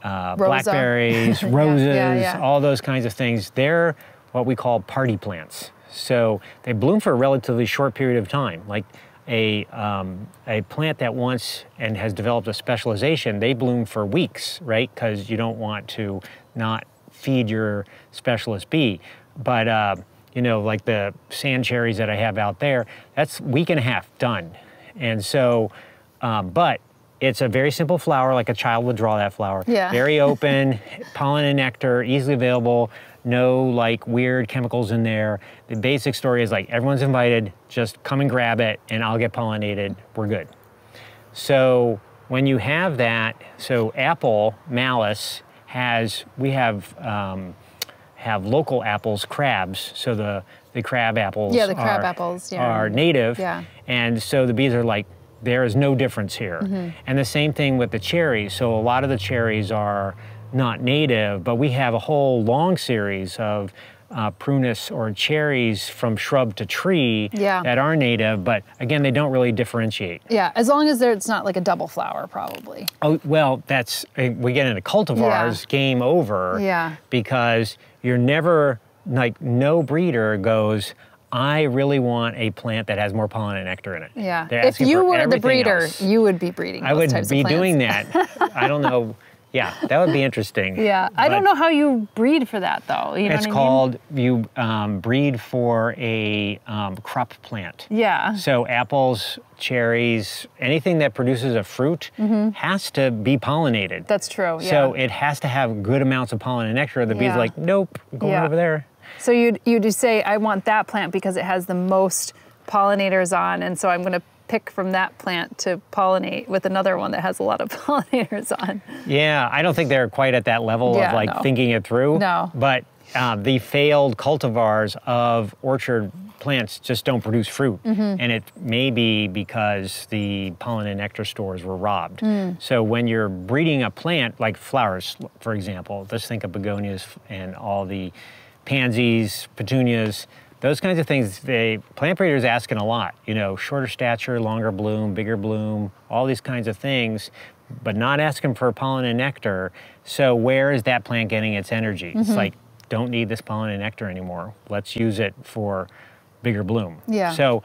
uh, blackberries, roses, yeah, yeah. all those kinds of things. They're what we call party plants. So they bloom for a relatively short period of time. Like a, um, a plant that wants and has developed a specialization, they bloom for weeks, right? Because you don't want to not feed your specialist bee. But, uh, you know, like the sand cherries that I have out there, that's week and a half done. And so, um, but it's a very simple flower, like a child would draw that flower. Yeah. Very open, pollen and nectar, easily available, no like weird chemicals in there. The basic story is like everyone's invited, just come and grab it and I'll get pollinated, we're good. So when you have that, so apple Malus has, we have, um, have local apples, crabs. So the, the crab apples Yeah, the crab are, apples, yeah. are native. Yeah. And so the bees are like, there is no difference here. Mm-hmm. And the same thing with the cherries. So a lot of the cherries are not native, but we have a whole long series of uh, prunus or cherries from shrub to tree Yeah. that are native, but again, they don't really differentiate. Yeah. As long as it's not like a double flower, probably. Oh, well, that's, uh, we get into cultivars, game over. Yeah. Because you're never, like, no breeder goes, I really want a plant that has more pollen and nectar in it. Yeah. If you were the breeder, else. you would be breeding. I would be doing that. I don't know. Yeah, that would be interesting. Yeah. I don't know how you breed for that though. You know It's what I mean? called, you um, breed for a um, crop plant. Yeah. So apples, cherries, anything that produces a fruit has to be pollinated. That's true. Yeah. So it has to have good amounts of pollen and nectar. The bees Yeah. like, nope, go Yeah. over there. So you'd you'd say I want that plant because it has the most pollinators on, and so I'm going to pick from that plant to pollinate with another one that has a lot of pollinators on. Yeah, I don't think they're quite at that level Yeah, of like no. thinking it through. No. But uh, the failed cultivars of orchard plants just don't produce fruit. Mm-hmm. And it may be because the pollen and nectar stores were robbed. Mm. So when you're breeding a plant, like flowers, for example, let's think of begonias and all the pansies, petunias, those kinds of things, they plant breeders asking a lot. You know, shorter stature, longer bloom, bigger bloom, all these kinds of things, but not asking for pollen and nectar. So where is that plant getting its energy? It's Mm-hmm. like, don't need this pollen and nectar anymore. Let's use it for bigger bloom. Yeah. So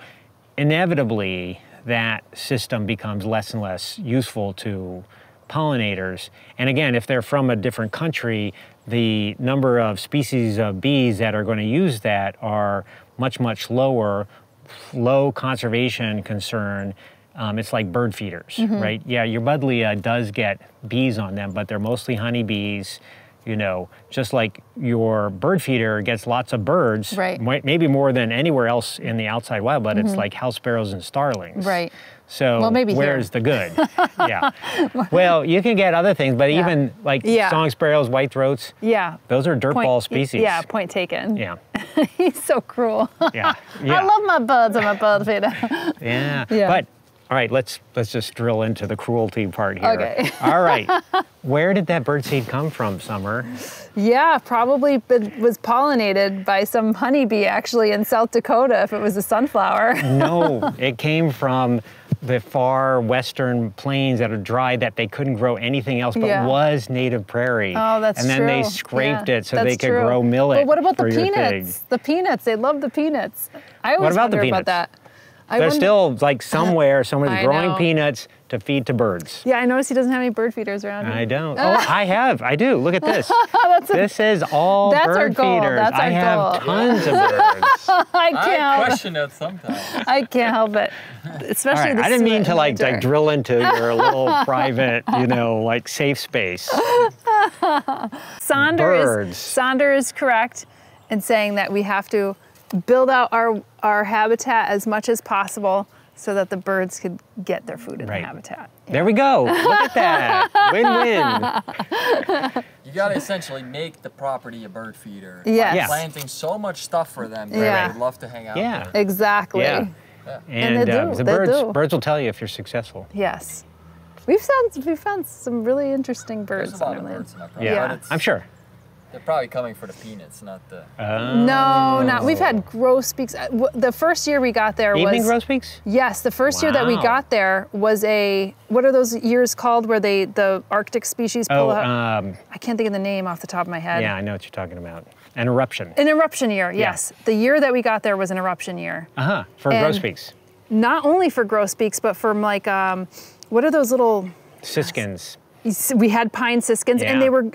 inevitably, that system becomes less and less useful to pollinators. And again, if they're from a different country, the number of species of bees that are going to use that are much, much lower, low conservation concern. Um, it's like bird feeders, Mm-hmm. right? Yeah, your buddleia does get bees on them, but they're mostly honeybees. You know, just like your bird feeder gets lots of birds, Right. maybe more than anywhere else in the outside wild, but it's like house sparrows and starlings. Mm-hmm. Right. So Well, maybe here. where's the good? yeah. Well, you can get other things, but Yeah. even like Yeah. song sparrows, white throats, Yeah. those are dirt ball species. Yeah. Point taken. Yeah. He's so cruel. Yeah. yeah. I love my birds. I'm a bird feeder. Yeah. Yeah. But all right, let's let's just drill into the cruelty part here. Okay. all right. Where did that birdseed come from, Summer? yeah, probably was pollinated by some honeybee actually in South Dakota if it was a sunflower. No, it came from the far western plains that are dry that they couldn't grow anything else but Yeah. was native prairie. Oh, that's true. And then true. they scraped Yeah, it so they could true. grow millet. But what about the peanuts? The peanuts. They love the peanuts. I always about the wonder about that. I There's wonder- still like somewhere someone's I growing know. peanuts to feed to birds. Yeah, I noticed he doesn't have any bird feeders around. him. I don't. Oh, I have. I do. Look at this. this is all That's bird our goal. feeders. That's I have goal. tons of birds. I I can't. help it. question it sometimes. I can't help it. Especially right. the I didn't mean to like, like drill into your little private, you know, like safe space. Summer Birds. is Summer is correct in saying that we have to build out our our habitat as much as possible so that the birds could get their food in Right. the habitat. There we go. Look at that. Win-win. You gotta essentially make the property a bird feeder. by Yes. Yes. Planting so much stuff for them that Yeah. they would love to hang out Yeah. there. Exactly. Yeah. And, they um, do, the they birds, do. birds will tell you if you're successful. Yes. We've found we've found some really interesting birds There's a lot of birds in our property. Yeah, I'm sure. They're probably coming for the peanuts, not the. No, not we've had grosbeaks. Uh, w- The first year we got there Evening was grosbeaks? yes. The first year that we got there was a what are those years called where they the Arctic species pull Oh, out? um, I can't think of the name off the top of my head. yeah, I know what you're talking about. An eruption. An eruption year, yes. The year that we got there was an eruption year. Uh huh. For And- grosbeaks. Not only for grosbeaks, but from like, um, what are those little, Siskins. we had pine siskins Yeah. and they were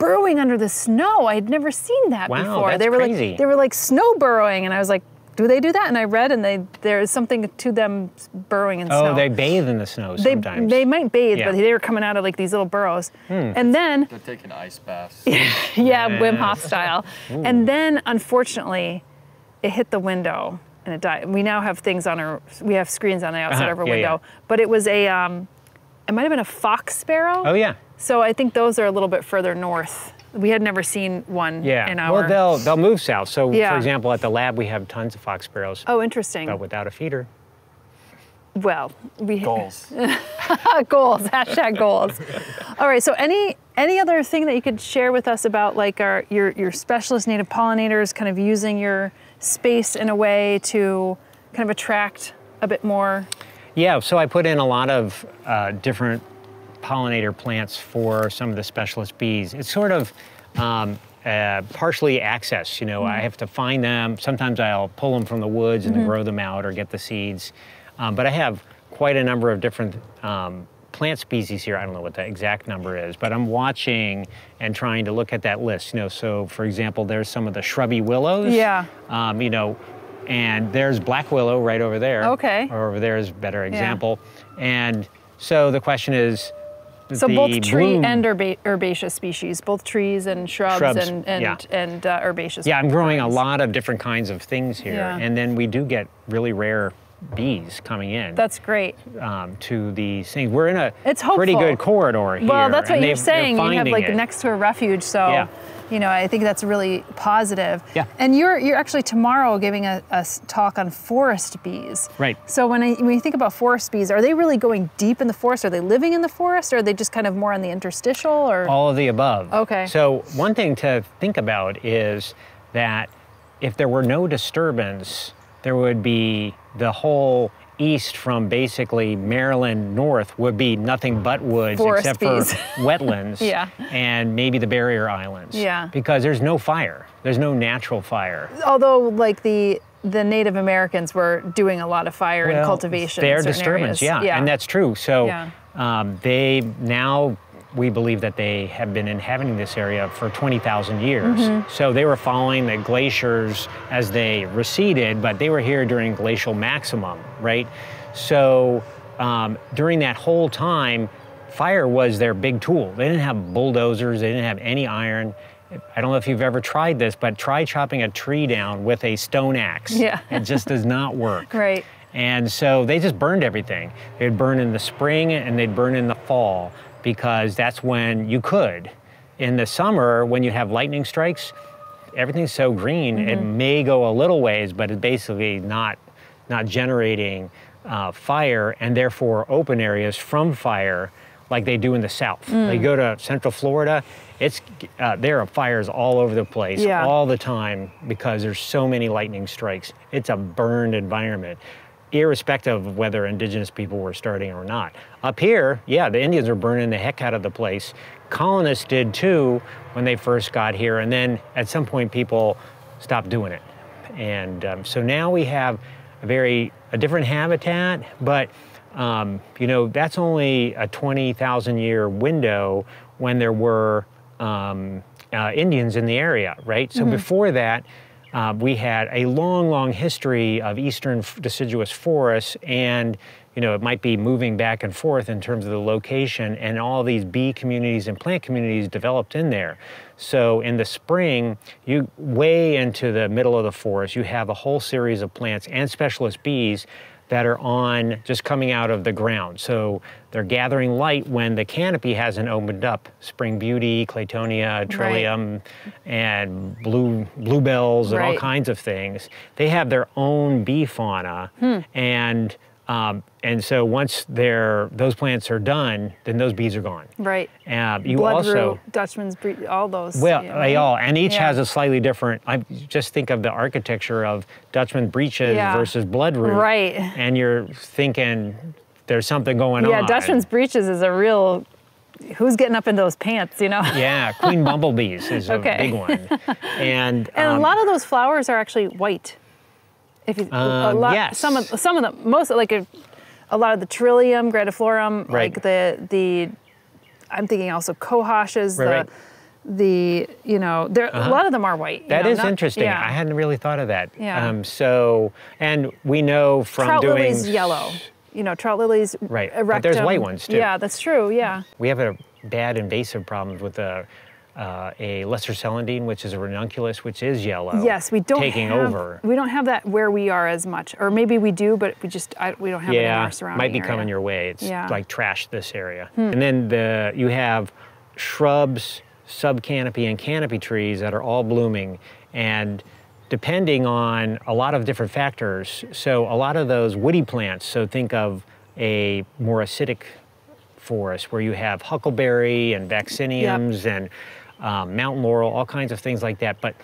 burrowing under the snow. I had never seen that Wow, before. that's they were crazy. like, they were like snow burrowing. And I was like, do they do that? And I read and they, there's something to them burrowing in Oh, snow. they bathe in the snow they, sometimes. they might bathe, Yeah. Hmm. but they were coming out of like these little burrows. And then They're taking ice baths. yeah, Wim Hof style. And then, unfortunately, it hit the window and it died. We now have things on our, we have screens on the outside Uh-huh, of our yeah, window. yeah. But it was a, um, it might have been a fox sparrow. oh, yeah. So I think those are a little bit further north. We had never seen one Yeah. in our. Well, they'll, they'll move south. So, Yeah. for example, at the lab, we have tons of fox sparrows, oh, interesting. but without a feeder. well, we Goals. goals hashtag goals all right so any any other thing that you could share with us about like our your your specialist native pollinators kind of using your space in a way to kind of attract a bit more Yeah, so I put in a lot of uh, different pollinator plants for some of the specialist bees. It's sort of um, uh, partially access, you know, I have to find them. Sometimes I'll pull them from the woods and then grow them out or get the seeds. Um, but I have quite a number of different um, plant species here. I don't know what the exact number is, but I'm watching and trying to look at that list. You know, so for example, there's some of the shrubby willows. Yeah. Um, you know, and there's black willow right over there. Okay. Or over there is a better example. And so the question is. so the both tree bloom- and herba- herbaceous species both trees and shrubs, Shrubs, and and, yeah. and uh, herbaceous Yeah, I'm growing a lot of different kinds of things here, Yeah. and then we do get really rare bees coming in that's great um, to these things. We're in a It's pretty good corridor here. Well, that's what you're saying. You have like it. next to a refuge, so Yeah. You know I think that's really positive. Yeah. And you're you're actually tomorrow giving a talk on forest bees. Right. So when I, when you think about forest bees, are they really going deep in the forest? Are they living in the forest, or are they just kind of more on the interstitial? Or All of the above. Okay. So one thing to think about is that if there were no disturbance, there would be the whole east from basically Maryland north would be nothing but woods Forest except bees. for wetlands Yeah. and maybe the barrier islands. Yeah. Because there's no fire. There's no natural fire. although like the the Native Americans were doing a lot of fire and cultivation. Their disturbance, areas. yeah. and that's true. So Yeah. um, they now we believe that they have been inhabiting this area for 20,000 years. Mm-hmm. So they were following the glaciers as they receded, but they were here during glacial maximum, right? So um, during that whole time, fire was their big tool. They didn't have bulldozers, they didn't have any iron. I don't know if you've ever tried this, but try chopping a tree down with a stone axe. Yeah. It just does not work. Right. And so they just burned everything. They'd burn in the spring and they'd burn in the fall because that's when you could. In the summer, when you have lightning strikes, everything's so green, it may go a little ways, but it's basically not, not generating uh, fire and therefore open areas from fire like they do in the south. They go to central Florida, it's, uh, there are fires all over the place Yeah. all the time because there's so many lightning strikes. It's a burned environment irrespective of whether indigenous people were starting or not. Up here, yeah, the Indians were burning the heck out of the place. Colonists did too when they first got here, and then at some point people stopped doing it. And um, so now we have a very a different habitat, but um, you know that's only a 20,000 year window when there were um, uh, Indians in the area, right? So before that, uh, we had a long, long history of eastern deciduous forests, and you know it might be moving back and forth in terms of the location, and all these bee communities and plant communities developed in there. So in the spring, you way into the middle of the forest, you have a whole series of plants and specialist bees that are on just coming out of the ground. So they're gathering light when the canopy hasn't opened up. Spring beauty, claytonia, trillium, and blue bluebells, and all kinds of things. They have their own bee fauna, hmm. and um, and so once they're those plants are done, then those bees are gone. Right. Uh, you Blood also root, Dutchman's, bre- all those. well, yeah, they all, and each Yeah. has a slightly different. I just think of the architecture of Dutchman breeches Yeah. versus bloodroot, Right. And you're thinking there's something going on. Yeah, Dutchman's breeches is a real. Who's getting up in those pants? You know. Yeah, Queen Bumblebees is a big one, and And um, a lot of those flowers are actually white. If you, a Um, lot, yes. some of some of them, most like a, a lot of the trillium, grandiflorum, Right. like the the, I'm thinking also cohoshes, Right, the right. the you know, there a lot of them are white. That is know, not- interesting. Yeah. I hadn't really thought of that. Yeah. Um, so, and we know from trout doing lilies yellow. You know, trout lilies. Right, Erectum. but there's white ones, too. Yeah, that's true. Yeah. We have a bad invasive problems with a, uh, a lesser celandine, which is a ranunculus, which is yellow. Yes, we don't taking have, over. We don't have that where we are as much, or maybe we do, but we just I, we don't have it in yeah, our surrounding might be area. coming your way. It's Yeah. Hmm. like trash this area. And then the you have shrubs, subcanopy, and canopy trees that are all blooming, and depending on a lot of different factors. So a lot of those woody plants. So think of a more acidic forest where you have huckleberry and vacciniums and um, mountain laurel, all kinds of things like that. But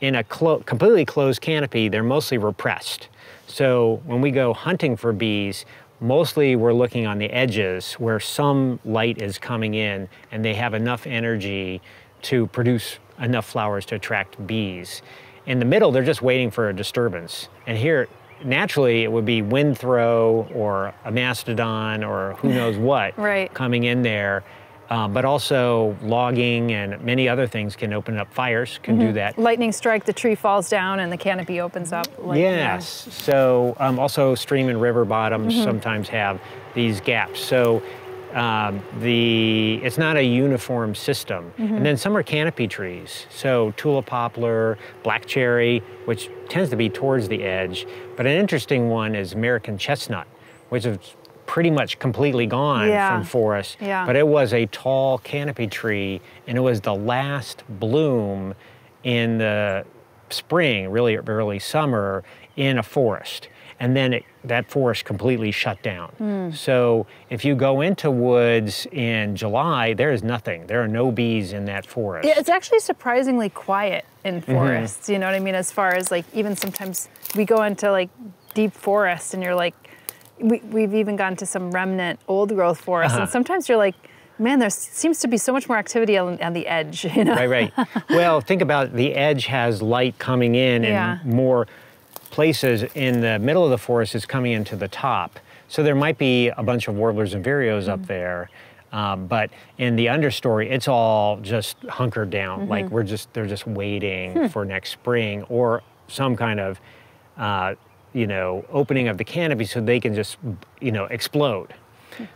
in a clo- completely closed canopy, they're mostly repressed. So when we go hunting for bees, mostly we're looking on the edges where some light is coming in and they have enough energy to produce enough flowers to attract bees. In the middle, they're just waiting for a disturbance. And here, naturally, it would be wind throw or a mastodon or who knows what Right. coming in there. Um, but also logging and many other things can open up fires, can Mm-hmm. do that. Lightning strike, the tree falls down, and the canopy opens up. Like. Yes. So um, also stream and river bottoms Mm-hmm. sometimes have these gaps. So um, the it's not a uniform system. Mm-hmm. And then some are canopy trees. So tulip poplar, black cherry, which tends to be towards the edge. But an interesting one is American chestnut, which is pretty much completely gone Yeah. from forest. Yeah. But it was a tall canopy tree, and it was the last bloom in the spring, really early summer, in a forest. And then it, that forest completely shut down. Hmm. So if you go into woods in July, there is nothing. There are no bees in that forest. Yeah, it's actually surprisingly quiet in Mm-hmm. forests. You know what I mean? As far as like, even sometimes we go into like deep forest and you're like, we, we've even gone to some remnant old growth forests, Uh-huh. and sometimes you're like, man, there seems to be so much more activity on, on the edge. You know? right, right. well, think about the edge has light coming in, Yeah. and more places in the middle of the forest is coming into the top. So there might be a bunch of warblers and vireos Mm-hmm. up there. Um, but in the understory, it's all just hunkered down. Mm-hmm. Like we're just they're just waiting Hmm. for next spring or some kind of uh, you know opening of the canopy so they can just you know explode.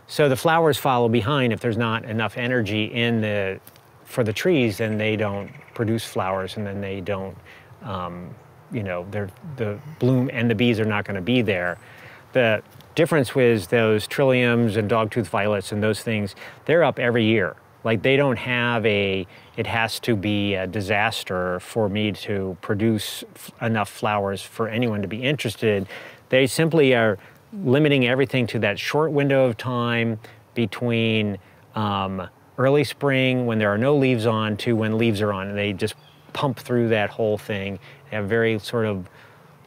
So the flowers follow behind. If there's not enough energy in the for the trees, then they don't produce flowers, and then they don't, um, you know, the bloom and the bees are not going to be there. The difference with those trilliums and dogtooth violets and those things, they're up every year. Like they don't have a, it has to be a disaster for me to produce enough flowers for anyone to be interested. They simply are limiting everything to that short window of time between um, early spring when there are no leaves on to when leaves are on. And they just pump through that whole thing. They have very sort of,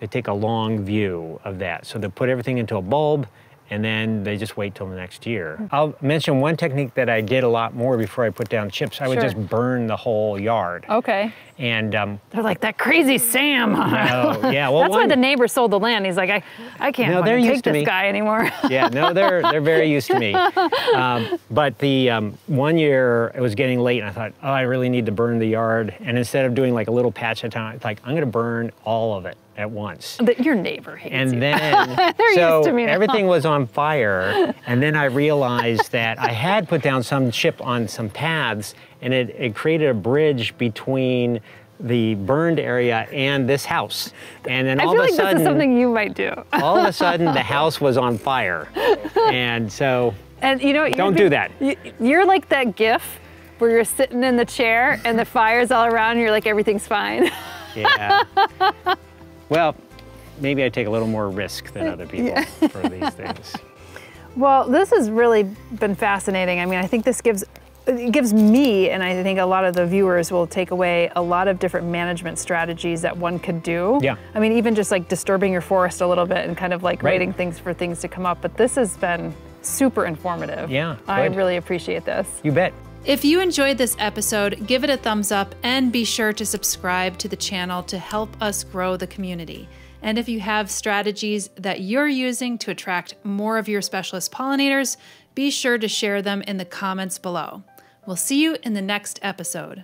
they take a long view of that. So they put everything into a bulb and then they just wait till the next year. I'll mention one technique that I did a lot more before I put down chips. I would just burn the whole yard. Okay. And um, They're like that crazy Sam. oh, yeah, well, That's why the neighbor sold the land. He's like, I, I can't No, they're fucking used take to this me. guy anymore. yeah, no, they're they're very used to me. Um, but the um, one year it was getting late, and I thought, oh, I really need to burn the yard. And instead of doing like a little patch at a time, it's like I'm going to burn all of it at once. The- Your neighbor hates And you. then, so used to me everything was on fire. And then I realized that I had put down some chip on some paths, and it, it created a bridge between the burned area and this house. And then I all feel of a like sudden, this is something you might do. all of a sudden, the house was on fire. And so, And you know, Don't be- do that. you- You're like that GIF where you're sitting in the chair and the fire's all around. And you're like, everything's fine. yeah. Well, maybe I take a little more risk than other people for these things. Well, this has really been fascinating. I mean, I think this gives it gives me and I think a lot of the viewers will take away a lot of different management strategies that one could do. Yeah. I mean, even just like disturbing your forest a little bit and kind of like Right. waiting things for things to come up. But this has been super informative. Yeah, I really appreciate this. You bet. If you enjoyed this episode, give it a thumbs up and be sure to subscribe to the channel to help us grow the community. And if you have strategies that you're using to attract more of your specialist pollinators, be sure to share them in the comments below. We'll see you in the next episode.